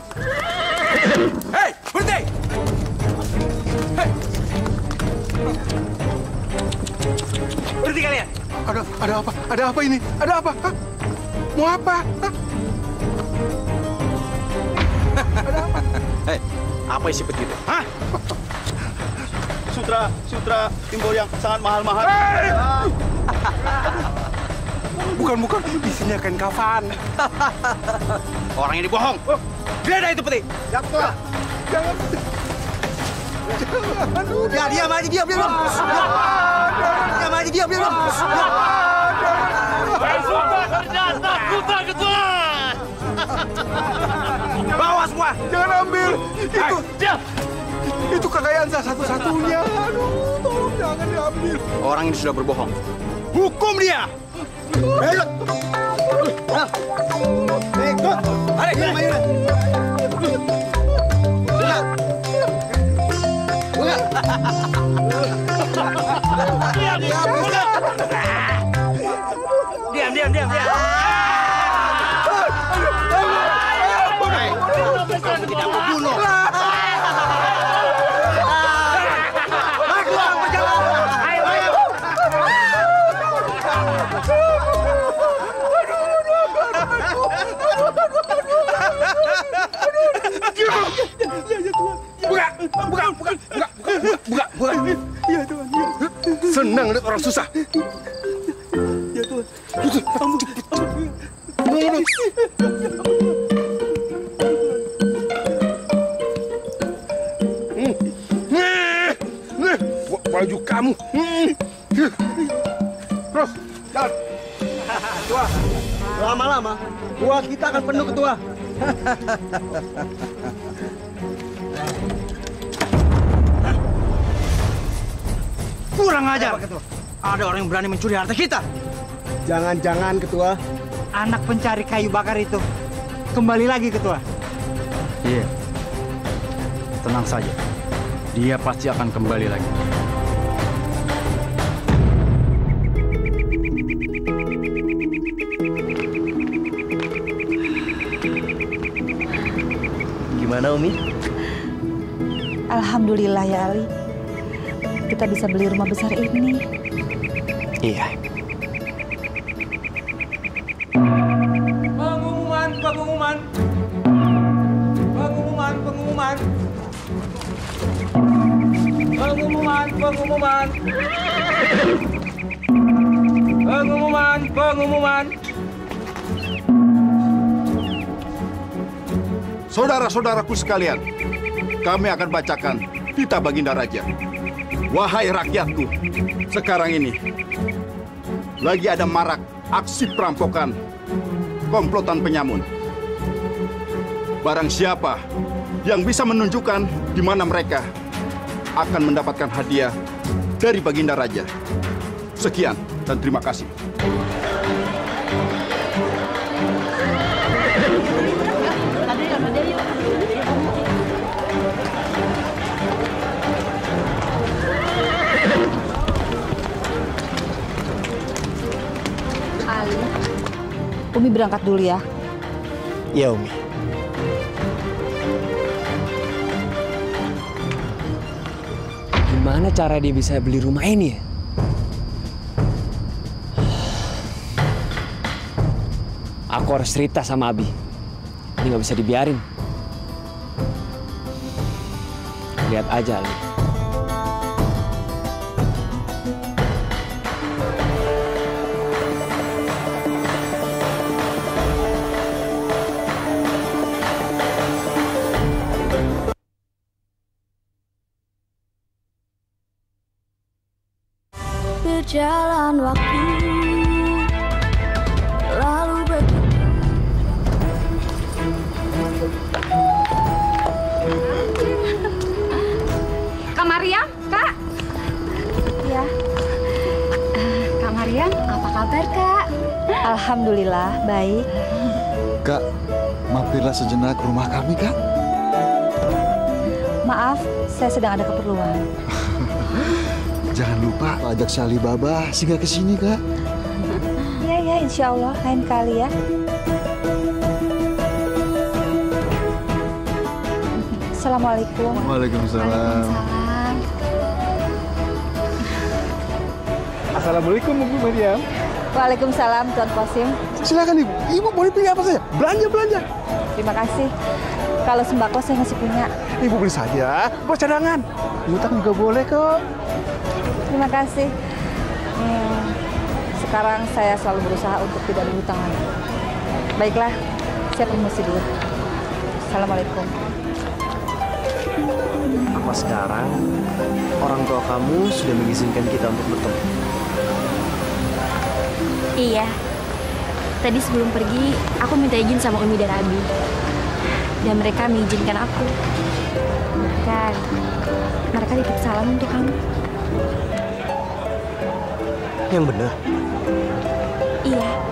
Hei, berhenti! Hei! Berhenti kalian! Ada, ada apa? Ada apa ini? Ada apa? Hah? Mau apa? Hah? Hei, apa isi peti itu? Hah? Sutra, sutra timbul yang sangat mahal-mahal. Bukan, bukan. Isinya kain kafan. Orang ini bohong. Geledah itu peti. Jangan. Jangan. Aduh, Ya, diam aja, diam, diam. diam. Diam aja, diam, diam. diam. Ternyata ketua. Bawa semua. Jangan ambil. Itu. Itu kekayaan saya satu-satunya. Aduh, tolong jangan diambil. Orang ini sudah berbohong. Hukum dia. Hei. Hei, mari. Sudah. Diam, diam, Diam, diam, diam, diam. Kamu tidak mau bunuh. Buka, buka, buka, buka, buka, buka, buka. Ya Tuhan. Senang lihat orang susah. Ya Tuhan. Ampun, ampun. Baju kamu. Terus, jalan. Tua, lama-lama gua kita akan penuh ketua. Kurang ajar. Ada orang yang berani mencuri harta kita. Jangan-jangan ketua. Anak pencari kayu bakar itu kembali lagi ketua. Iya. Tenang saja. Dia pasti akan kembali lagi. Alhamdulillah ya Ali. Kita bisa beli rumah besar ini. Iya. Pengumuman, pengumuman. Pengumuman, pengumuman. Pengumuman, pengumuman. Pengumuman, pengumuman. Saudara-saudaraku sekalian, kami akan bacakan Tita Baginda Raja. Wahai rakyatku, sekarang ini lagi ada marak aksi perampokan, komplotan penyamun. Barang siapa yang bisa menunjukkan di mana mereka akan mendapatkan hadiah dari Baginda Raja. Sekian dan terima kasih. Umi berangkat dulu ya. Ya Umi. Gimana cara dia bisa beli rumah ini ya? Aku harus cerita sama Abi. Ini nggak bisa dibiarin. Lihat aja, Ali. Sedang ada keperluan. Jangan lupa ajak si Alibaba singgah ke sini, Kak. Iya, ya, insya Allah. Lain kali ya. Assalamualaikum. Waalaikumsalam. Assalamualaikum, Bu Mariam. Waalaikumsalam, Tuan Kosim. Silakan Ibu. Ibu boleh pilih apa saja. Belanja, belanja. Terima kasih. Kalau sembako saya masih punya. Ibu beli saja. Buat cadangan. Utang juga boleh kok. Terima kasih. Hmm, sekarang saya selalu berusaha untuk tidak berhutang lagi. Baiklah, saya permisi dulu. Assalamualaikum. Apa sekarang orang tua kamu sudah mengizinkan kita untuk bertemu? Iya. Tadi sebelum pergi, aku minta izin sama Umi dan Abi. Dan mereka mengizinkan aku. Bahkan, mereka titip salam untuk kamu. Yang benar. Iya.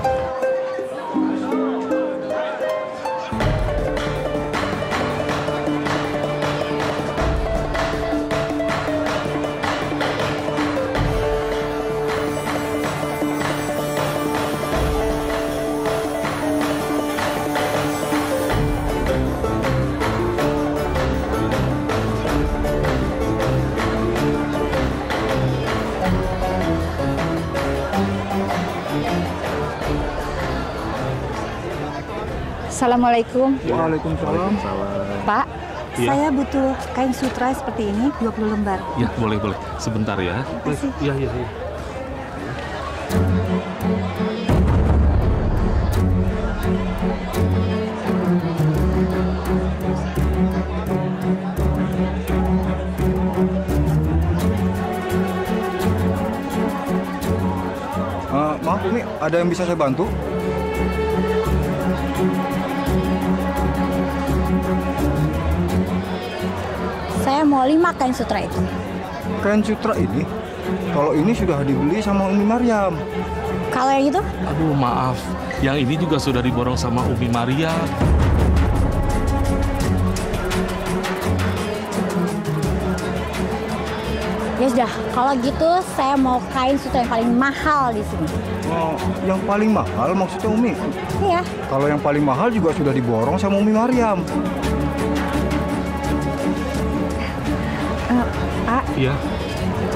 Assalamualaikum. Waalaikumsalam. Pak, Iya. saya butuh kain sutra seperti ini 20 lembar. Ya, boleh, boleh. Sebentar ya. Makasih. Iya, iya, iya. Eh, maaf Umi, ada yang bisa saya bantu? Mau lima kain sutra itu. Kain sutra ini? Kalau ini sudah dibeli sama Umi Maryam. Kalau yang itu? Aduh, maaf. Yang ini juga sudah diborong sama Umi Maria. Ya sudah, kalau gitu saya mau kain sutra yang paling mahal di sini. Oh, yang paling mahal maksudnya Umi? Iya. Kalau yang paling mahal juga sudah diborong sama Umi Maryam. Iya,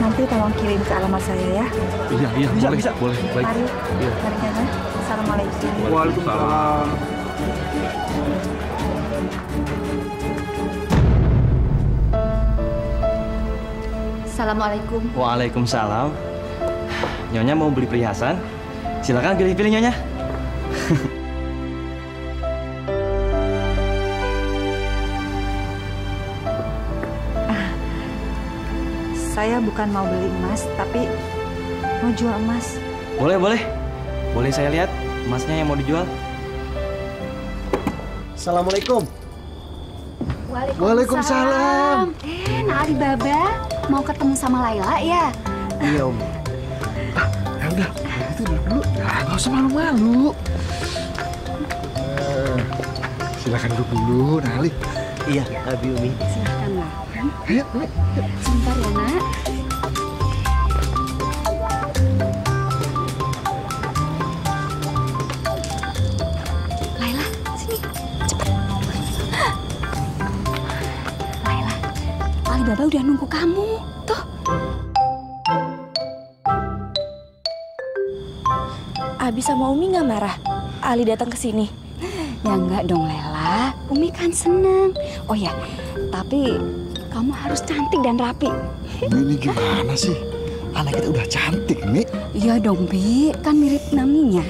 nanti tolong kirim ke alamat saya ya. iya, iya. Bisa, boleh, bisa. boleh. Baik. Mari, Iya. mari Nana. Assalamualaikum. Waalaikumsalam. Assalamualaikum. Waalaikumsalam. Nyonya mau beli perhiasan? Silakan pilih-pilih Nyonya. Saya bukan mau beli emas, tapi mau jual emas. Boleh, boleh. Boleh saya lihat emasnya yang mau dijual? Assalamualaikum. Waalaikumsalam. Eh, Nak Alibaba mau ketemu sama Laila ya? Iya Om. Ya udah, itu duduk dulu. Ya, nggak usah malu-malu. Eh, silakan duduk dulu, Nali. Iya, Abi Umi. Silahkan lah. Ayo, Umi. Sebentar ya, Nak. Laila, sini. Cepat. Laila, Alibaba udah nunggu kamu. Tuh. Abi sama Umi nggak marah? Ali datang ke sini. Ya enggak dong, Lela. Umi kan seneng. Oh ya, tapi kamu harus cantik dan rapi. Ini gimana sih? Anak kita udah cantik, Mi. Iya dong, Bi. Kan mirip naminya.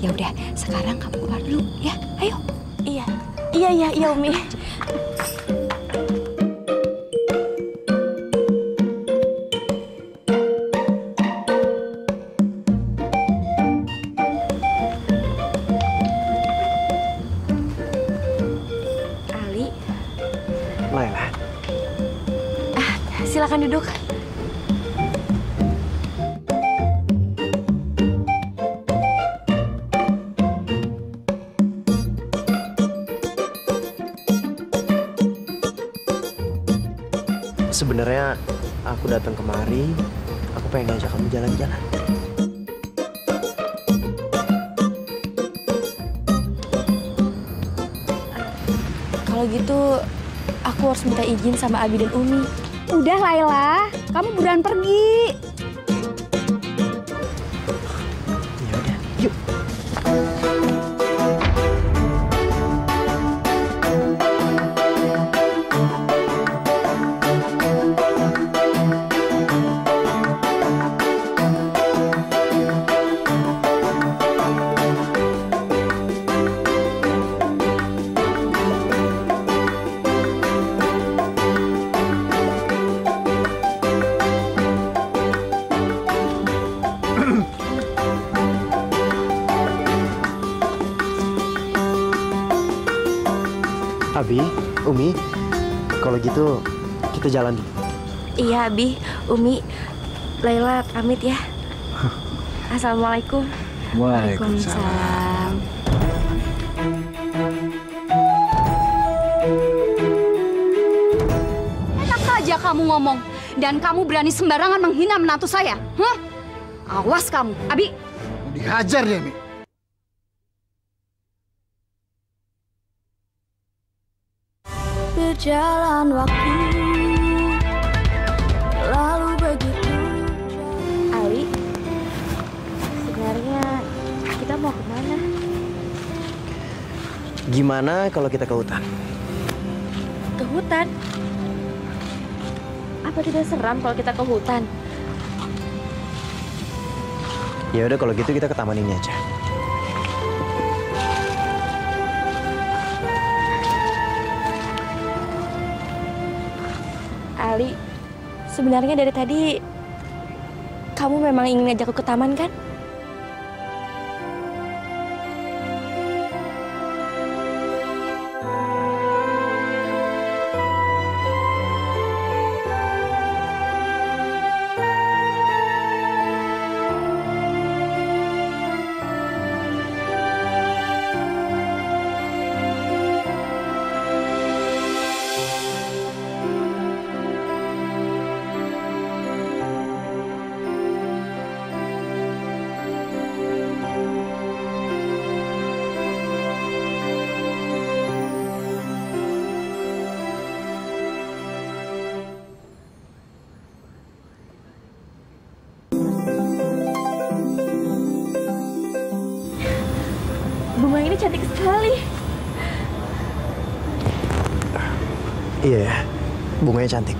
Ya udah, sekarang kamu keluar dulu ya. Ayo. Iya, iya, iya, iya Umi. Ali, datang kemari, aku pengen ngajak kamu jalan-jalan. Kalau gitu, aku harus minta izin sama Abi dan Umi. Udah, Laila. Kamu buruan pergi. Kita jalan dulu. Iya, Abi, Umi, Laila pamit ya. Assalamualaikum. Waalaikumsalam. Enak saja kamu ngomong. Dan kamu berani sembarangan menghina menantu saya. Hah? Awas kamu. Abi, Dihajar dia, Mi. Berjalan waktu Gimana kalau kita ke hutan? Ke hutan? Apa tidak seram kalau kita ke hutan? Ya udah kalau gitu kita ke taman ini aja. Ali, sebenarnya dari tadi kamu memang ingin ngajak aku ke taman kan? Bunganya cantik.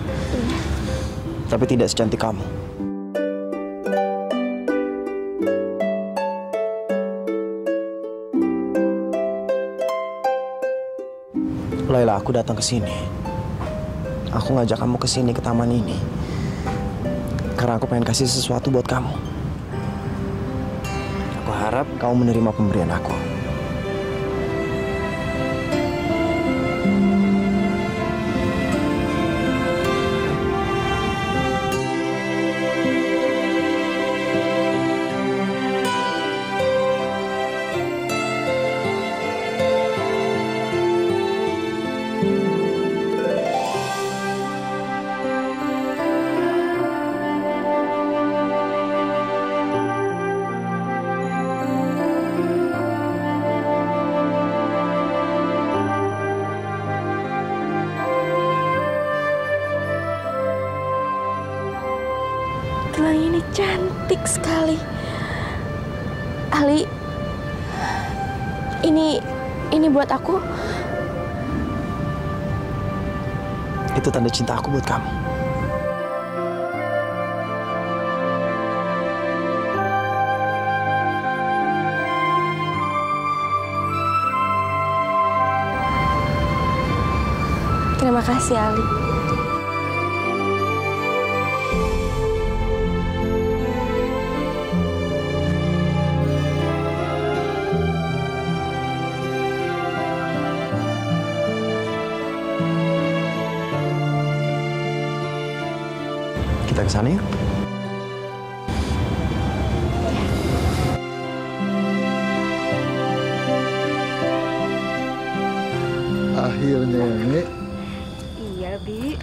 Tapi tidak secantik kamu. Laila, aku datang ke sini. Aku ngajak kamu ke sini ke taman ini. Karena aku pengen kasih sesuatu buat kamu. Aku harap kamu menerima pemberian aku. Cantik sekali. Ali, ini ini buat aku. Itu tanda cinta aku buat kamu. Terima kasih Ali. Kita ke sana yuk. Akhirnya, Mi. Iya, Bi.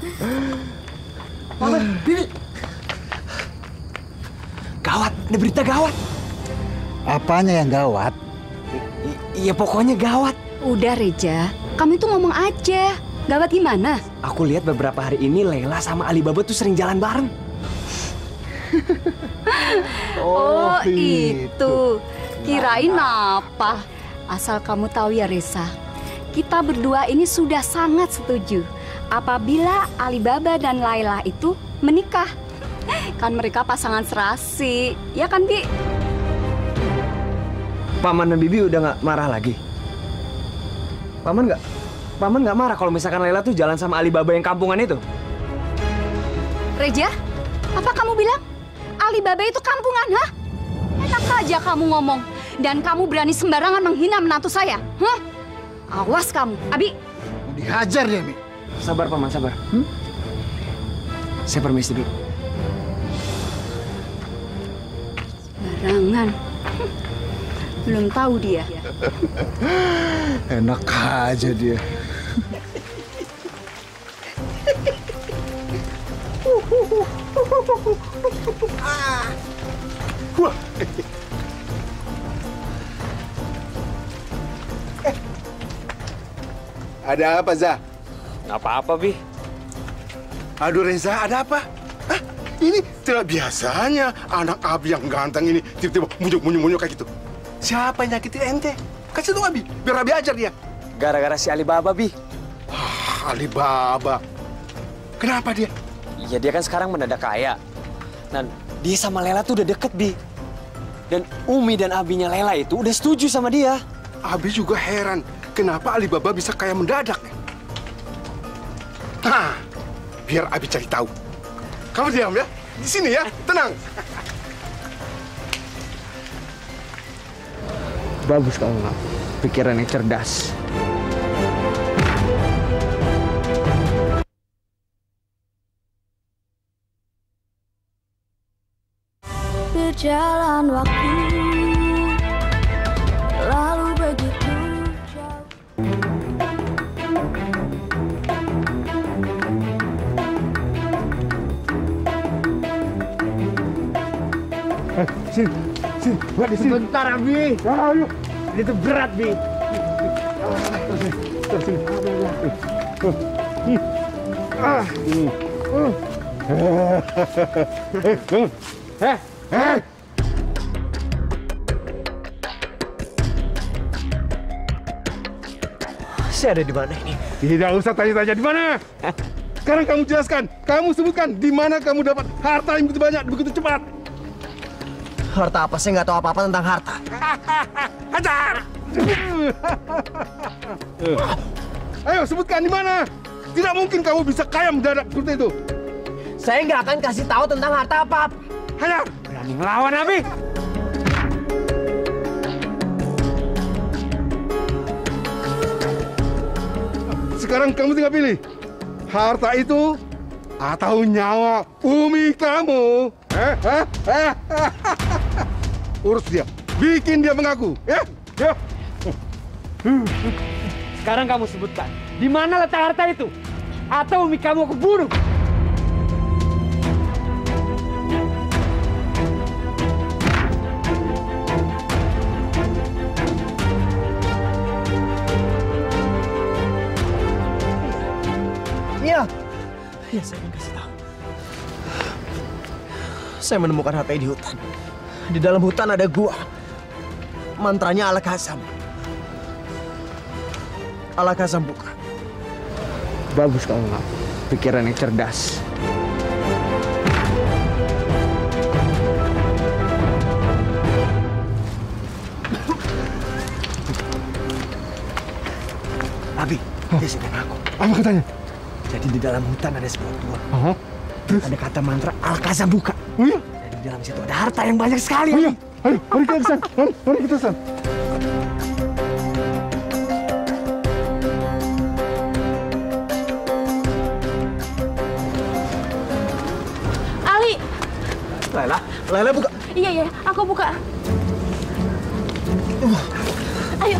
Mama, Bibi. Gawat, ada berita gawat. Apanya yang gawat? Iya pokoknya gawat. Udah, Reja. Kamu itu ngomong aja. Gawat gimana? Aku lihat beberapa hari ini Laila sama Alibaba tuh sering jalan bareng. Oh, itu. Kirain apa? Asal kamu tahu ya, Reza. Kita berdua ini sudah sangat setuju apabila Alibaba dan Laila itu menikah. Kan mereka pasangan serasi, ya kan, Bi? Paman dan Bibi udah nggak marah lagi. Paman nggak, Paman nggak marah kalau misalkan Laila tuh jalan sama Alibaba yang kampungan itu. Reja, apa kamu bilang? Alibaba itu kampungan, hah? Enak aja kamu ngomong. Dan kamu berani sembarangan menghina menantu saya, hah? Awas kamu, Abi. Dihajar dia, Mi. Sabar, Paman, sabar. Hmm? Saya permisi dulu. Barangan. Belum tahu dia. Enak aja dia. Wah. Eh. Ada apa, Zah? Nggak apa-apa, Bi. Aduh, Reza, ada apa? Hah? Ini tidak biasanya anak Abi yang ganteng ini tiba-tiba muncul-muncul kayak gitu. Siapa yang nyakitin ente? Kasih tahu Abi, biar Abi ajar dia. Gara-gara si Alibaba, Bi. Alibaba. Kenapa dia? Iya, dia kan sekarang mendadak kaya. Dan dia sama Lela tuh udah deket, Bi. Dan Umi dan abinya Lela itu udah setuju sama dia. Abi juga heran, kenapa Alibaba bisa kaya mendadak. Nah, biar Abi cari tahu. Kamu diam ya, di sini ya, tenang. Bagus kalau nggak. Pikiran yang cerdas. Berjalan waktu Lalu begitu jauh Eh, sini, sini, buat di sini. Sebentar, Abi. Ayo. Ini tuh berat, Bi. Terus sini. Ah. Bangun. Eh, eh. Saya ada di mana ini? Tidak usah tanya-tanya di mana. Sekarang kamu jelaskan, kamu sebutkan di mana kamu dapat harta yang begitu banyak, begitu cepat. Harta apa? Saya nggak tahu apa-apa tentang harta. Hajar! Ayo sebutkan di mana. Tidak mungkin kamu bisa kaya mendadak seperti itu. Saya nggak akan kasih tahu tentang harta apa. Hajar! Berani ngelawan, Abi. Sekarang kamu tinggal pilih. Harta itu atau nyawa Umi kamu. Eh, eh, eh. Urus dia. Bikin dia mengaku. Ya, ya. Sekarang kamu sebutkan, di mana letak harta itu? Atau Umi kamu aku bunuh? Iya. Iya, saya Saya menemukan harta di hutan. Di dalam hutan ada gua. Mantranya ala kasam. Ala kasam buka. Bagus kalau nggak. Pikiran yang cerdas. Abi, dia sedang aku. Apa katanya? Jadi di dalam hutan ada sebuah gua. Oh, terus? Ada kata mantra Al-Kazam buka. Oh iya? Jadi di dalam situ ada harta yang banyak sekali. Oh iya? Ayo, mari kita ke sana. Mari, mari kita ke sana. Ali, Lela, Lela buka. iya iya, aku buka. Ayo.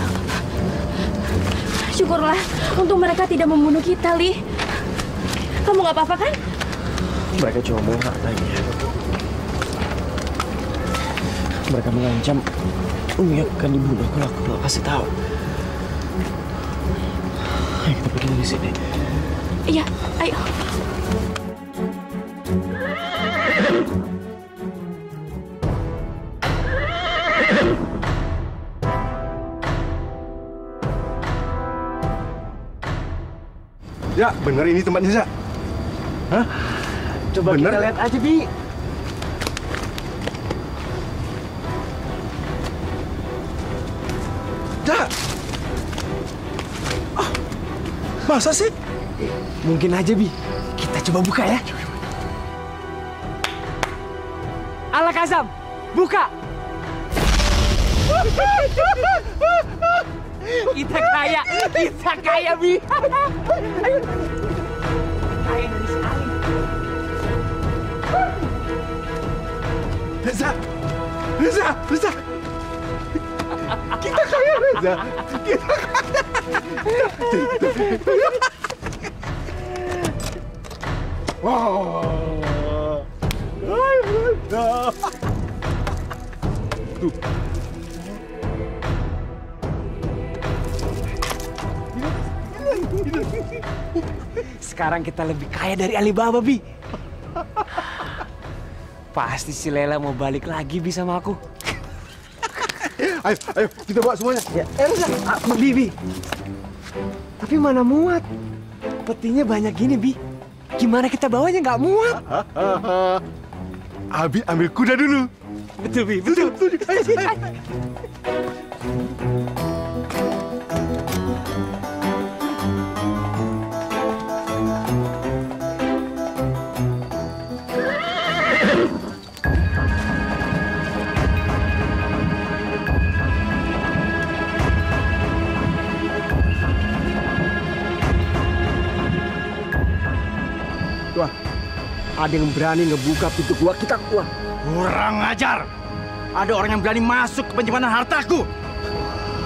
Syukurlah, untung mereka tidak membunuh kita, Li. Kamu nggak apa-apa kan? Mereka cuma mau hartanya. Mereka mengancam Umi akan dibunuh kalau aku nggak kasih tahu. Ayo kita pergi dari sini. Iya, ayo. Ya, benar ini tempatnya, Za. Hah? Coba Bener? kita lihat aja, Bi. Za. Ah, masa sih? Mungkin aja, Bi. Kita coba buka ya. Al-Kazam, buka. kita kaya, kita kaya, Bi. Ayo. Reza! Reza! Reza! Kita kaya, Reza! Kita kaya! Wow! Ay, Reza! Tuh. Sekarang kita lebih kaya dari Alibaba, Bi. Pasti si Lela mau balik lagi Bi sama aku. Ayo, ayo, kita bawa semuanya. Ya, Elsa, ah, Bibi. Tapi mana muat? Petinya banyak gini, Bi. Gimana kita bawanya nggak muat? Abi ambil kuda dulu. Betul, Bi. Betul. Betul. Ayo, ayo. ada yang berani ngebuka pintu gua kita keluar. Kurang ajar. Ada orang yang berani masuk ke penyimpanan hartaku.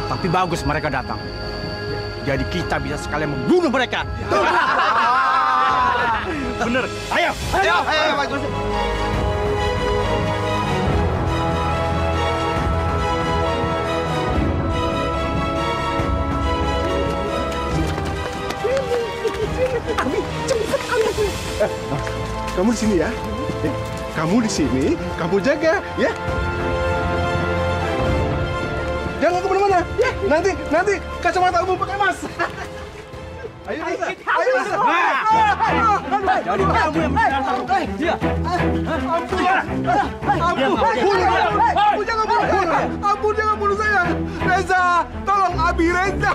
Tapi bagus mereka datang. Jadi kita bisa sekalian membunuh mereka. Bener. Ayo. Ayo, ayo, bagus. Abi, cepet. Eh, kamu di sini ya. Eh, Kamu di sini, kamu jaga ya. Jangan ke mana-mana, ya. Nanti, nanti kacamata umum pakai mas. Ayo. Ayo. Nah. Jadi kamu yang menang. Dia. Ampun. Ampun. Ampun, jangan bunuh saya. Ampun, jangan bunuh saya. Reza, tolong Abi, Reza.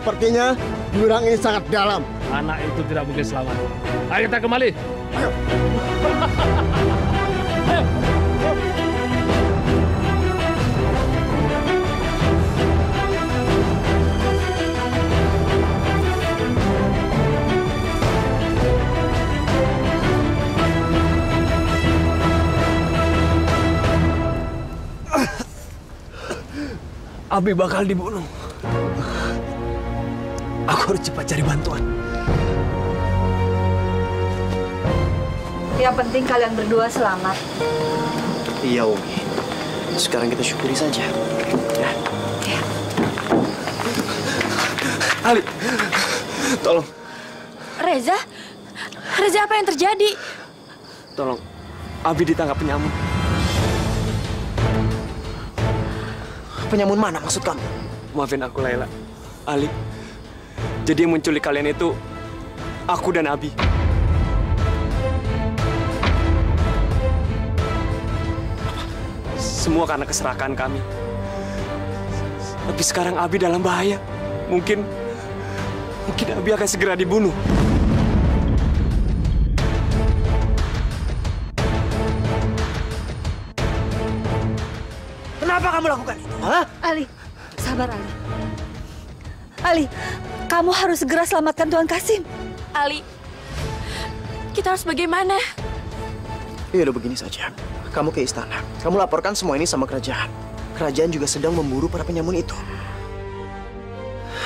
Sepertinya jurang ini sangat dalam. Anak itu tidak mungkin selamat. Ayo kita kembali. Ayo. Abi bakal dibunuh. Aku harus cepat cari bantuan. Yang penting kalian berdua selamat. Iya, Umi. Sekarang kita syukuri saja. Ya. Ali, tolong, Reza? Reza apa yang terjadi? tolong. Abi ditangkap penyamun. Penyamun mana maksud kamu? Maafin aku, Laila. Ali, jadi yang menculik kalian itu aku dan Abi. Semua karena keserakaan kami. Tapi sekarang Abi dalam bahaya. Mungkin, mungkin Abi akan segera dibunuh. Kenapa kamu lakukan itu? Hah? Ali, sabar Ali. Ali, kamu harus segera selamatkan Tuan Kasim. Ali, kita harus bagaimana? Ya udah begini saja. Kamu ke istana. Kamu laporkan semua ini sama kerajaan. Kerajaan juga sedang memburu para penyamun itu.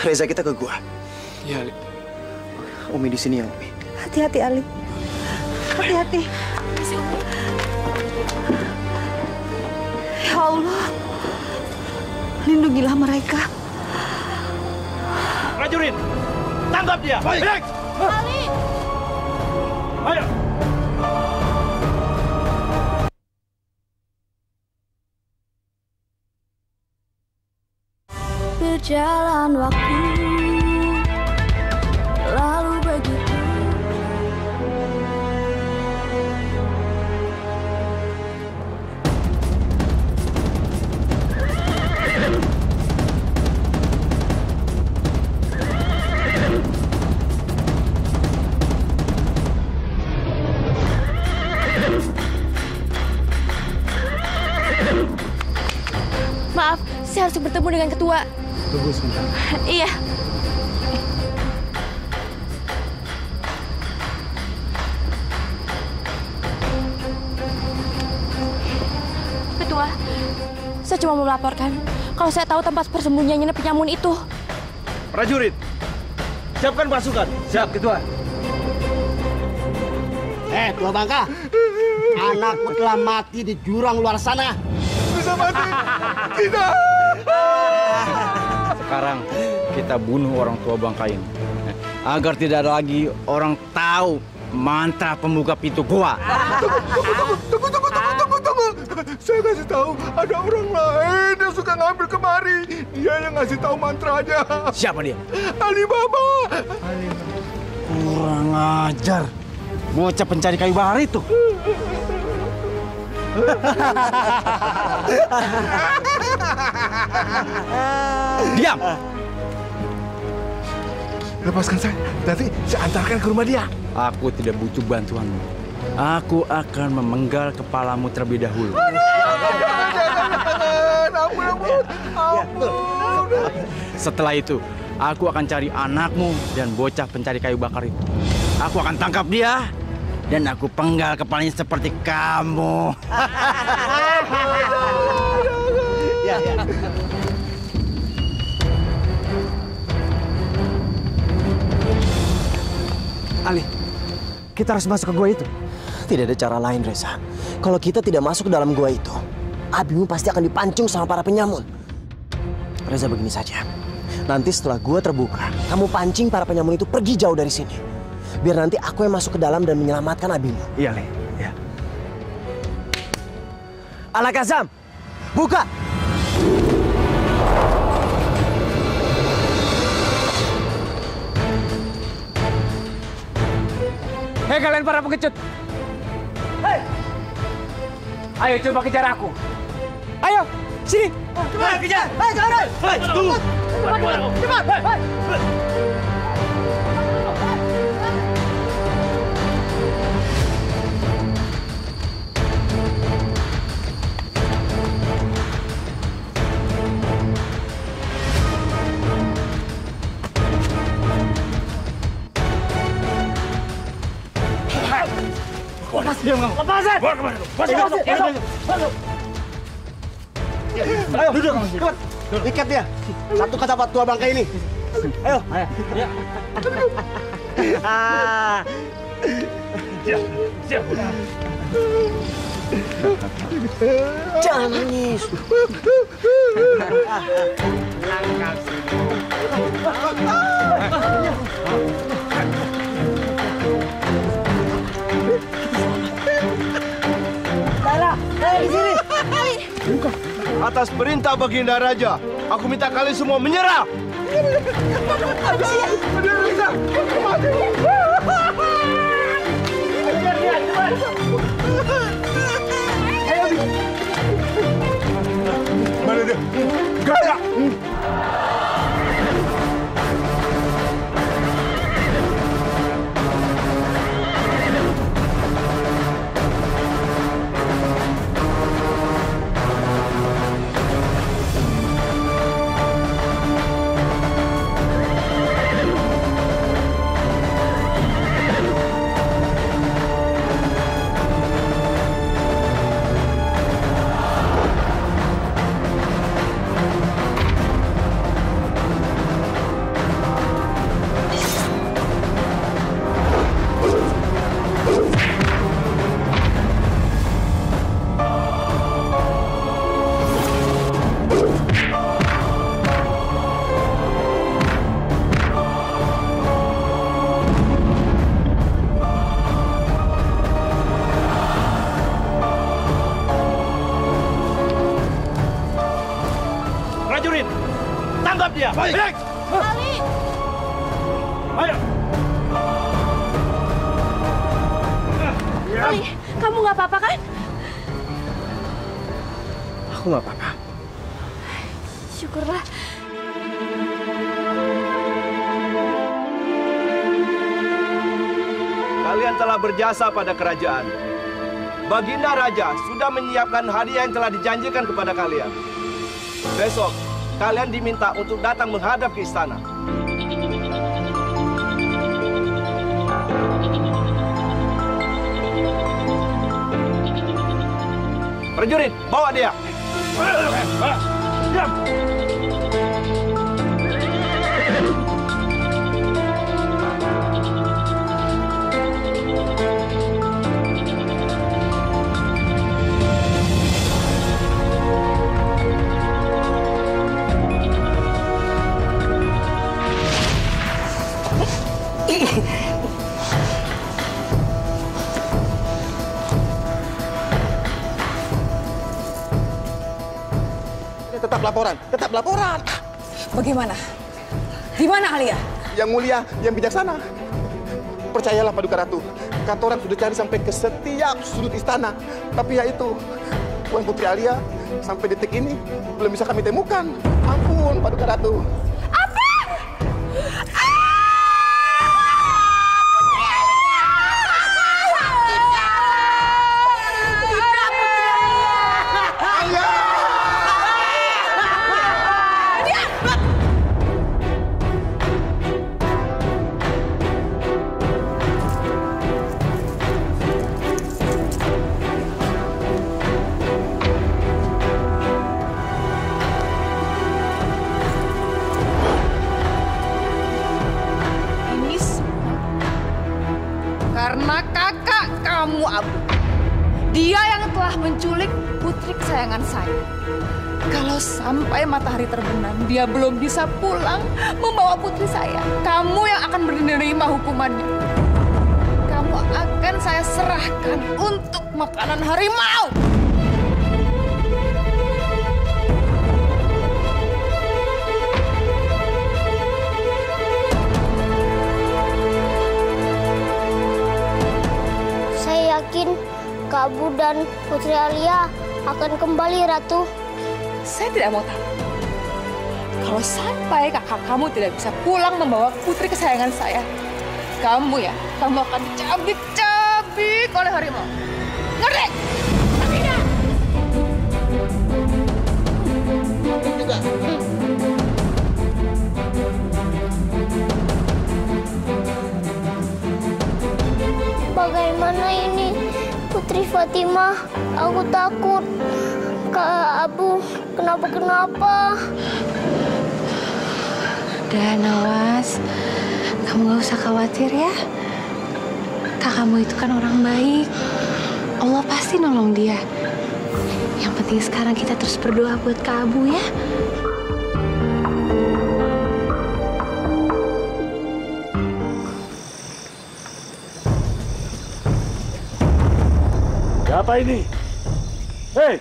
Reza kita ke gua. Iya, Ali. Umi di sini ya, Umi. Hati-hati Ali. Hati-hati. Ya Allah. Lindungilah mereka. Prajurit, tangkap dia. Baik. Ali. Ayo. Berjalan waktu Tunggu sebentar. Iya. Ketua, Saya cuma mau melaporkan kalau saya tahu tempat persembunyiannya penyamun itu. Prajurit, siapkan pasukan. Siap, Ketua. Eh, Tua Bangka. Anakku telah mati di jurang luar sana. Bisa mati? Tidak. Sekarang kita bunuh orang tua bangka ini. Agar tidak ada lagi orang tahu mantra pembuka pintu gua. Tunggu, tunggu, tunggu, tunggu, tunggu, tunggu. Saya kasih tahu, ada orang lain yang suka ngambil kemari. Dia yang ngasih tahu mantranya. Siapa dia? Alibaba. Kurang ajar. Bocah pencari kayu bakar itu. Diam! Lepaskan saya, nanti saya antarkan ke rumah dia. Aku tidak butuh bantuanmu. Aku akan memenggal kepalamu terlebih dahulu. Ampun, ampun, ampun. Setelah itu, aku akan cari anakmu dan bocah pencari kayu bakar itu. Aku akan tangkap dia dan aku penggal kepalanya seperti kamu. Ya, ya. Ali, kita harus masuk ke gua itu. Tidak ada cara lain, Reza. Kalau kita tidak masuk ke dalam gua itu, Abimu pasti akan dipancung sama para penyamun. Reza begini saja. Nanti setelah gua terbuka, kamu pancing para penyamun itu pergi jauh dari sini. Biar nanti aku yang masuk ke dalam dan menyelamatkan Abimu. Iya, Le. Ya. Ala Kazam, buka! Hei kalian para pengecut. Hei. Ayo coba kejar aku. Ayo, sini. Cepat kejar. Hei, jangan. Hei, tunggu. Cepat, cepat. Lepas dia kamu. Lepasin. Ke mana? Lepasin. Ayo, duduk. Cepat. Ikat dia. Satu kata buat tua bangka ini. Ayo. Ayo. Ya. Siap. Siap. Jangan nangis. Lara, ayo di sini. Atas perintah Baginda Raja, aku minta kalian semua menyerah. Mana dia? Gaya! Berjasa pada kerajaan. Baginda Raja sudah menyiapkan hadiah yang telah dijanjikan kepada kalian. Besok, kalian diminta untuk datang menghadap ke istana. Prajurit, bawa dia. Diam! Tetap laporan, tetap laporan. Bagaimana? Di mana Alia? Yang mulia, yang bijaksana. Percayalah Paduka Ratu, kata orang sudah cari sampai ke setiap sudut istana. Tapi ya itu, Tuan Putri Alia sampai detik ini belum bisa kami temukan. Ampun, Paduka Ratu. Bisa pulang membawa putri saya. Kamu yang akan menerima hukumannya. Kamu akan saya serahkan untuk makanan harimau. Saya yakin Kabu dan Putri Alia akan kembali, Ratu. Saya tidak mau tahu. Kalau sampai kakak kamu tidak bisa pulang membawa putri kesayangan saya, kamu ya, kamu akan dicabik-cabik oleh harimau. Ngerti? Tidak. Juga. Bagaimana ini, Putri Fatimah? Aku takut. Kak Abu, kenapa-kenapa? Udah, Nawas. Kamu gak usah khawatir ya. Kakakmu itu kan orang baik. Allah pasti nolong dia. Yang penting sekarang kita terus berdoa buat Kak Abu ya. Apa ini? Hei,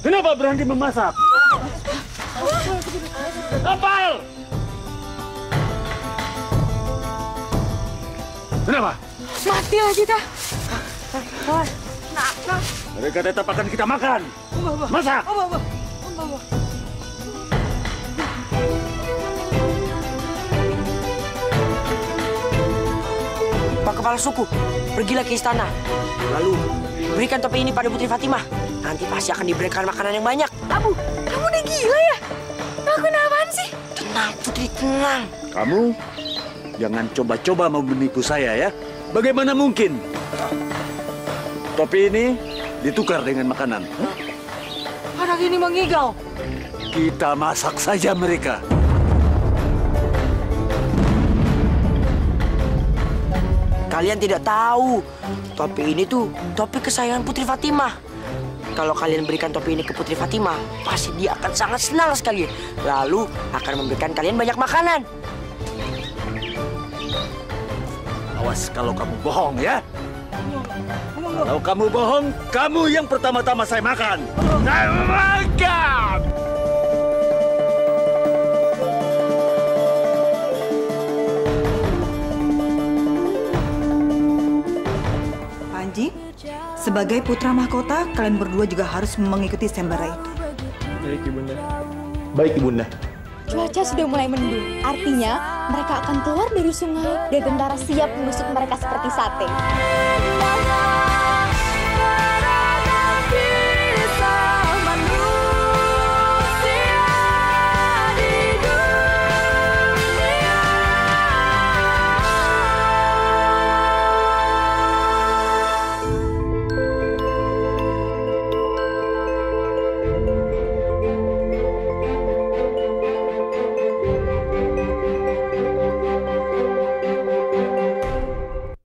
kenapa berhenti memasak? Kapal! Kenapa? Mati lah kita. Mereka tetap akan kita makan. Masak! Pak Kepala Suku, pergilah ke istana. Lalu, berikan topi ini pada Putri Fatimah. Nanti pasti akan diberikan makanan yang banyak. Abu, kamu udah gila ya? Ngelakuin apaan sih? Tenang, Putri, tenang. Kamu jangan coba-coba mau menipu saya ya. Bagaimana mungkin? Topi ini ditukar dengan makanan. Anak ini mengigau. Kita masak saja mereka. Kalian tidak tahu, topi ini tuh topi kesayangan Putri Fatimah. Kalau kalian berikan topi ini ke Putri Fatimah, pasti dia akan sangat senang sekali. Lalu akan memberikan kalian banyak makanan. Awas kalau kamu bohong ya. Kalau kamu bohong, kamu yang pertama-tama saya makan. Saya makan! Panji, sebagai putra mahkota, kalian berdua juga harus mengikuti sembara itu. Baik, Ibunda. Baik, Ibunda. Cuaca sudah mulai mendung, artinya mereka akan keluar dari sungai dan tentara siap menusuk mereka seperti sate.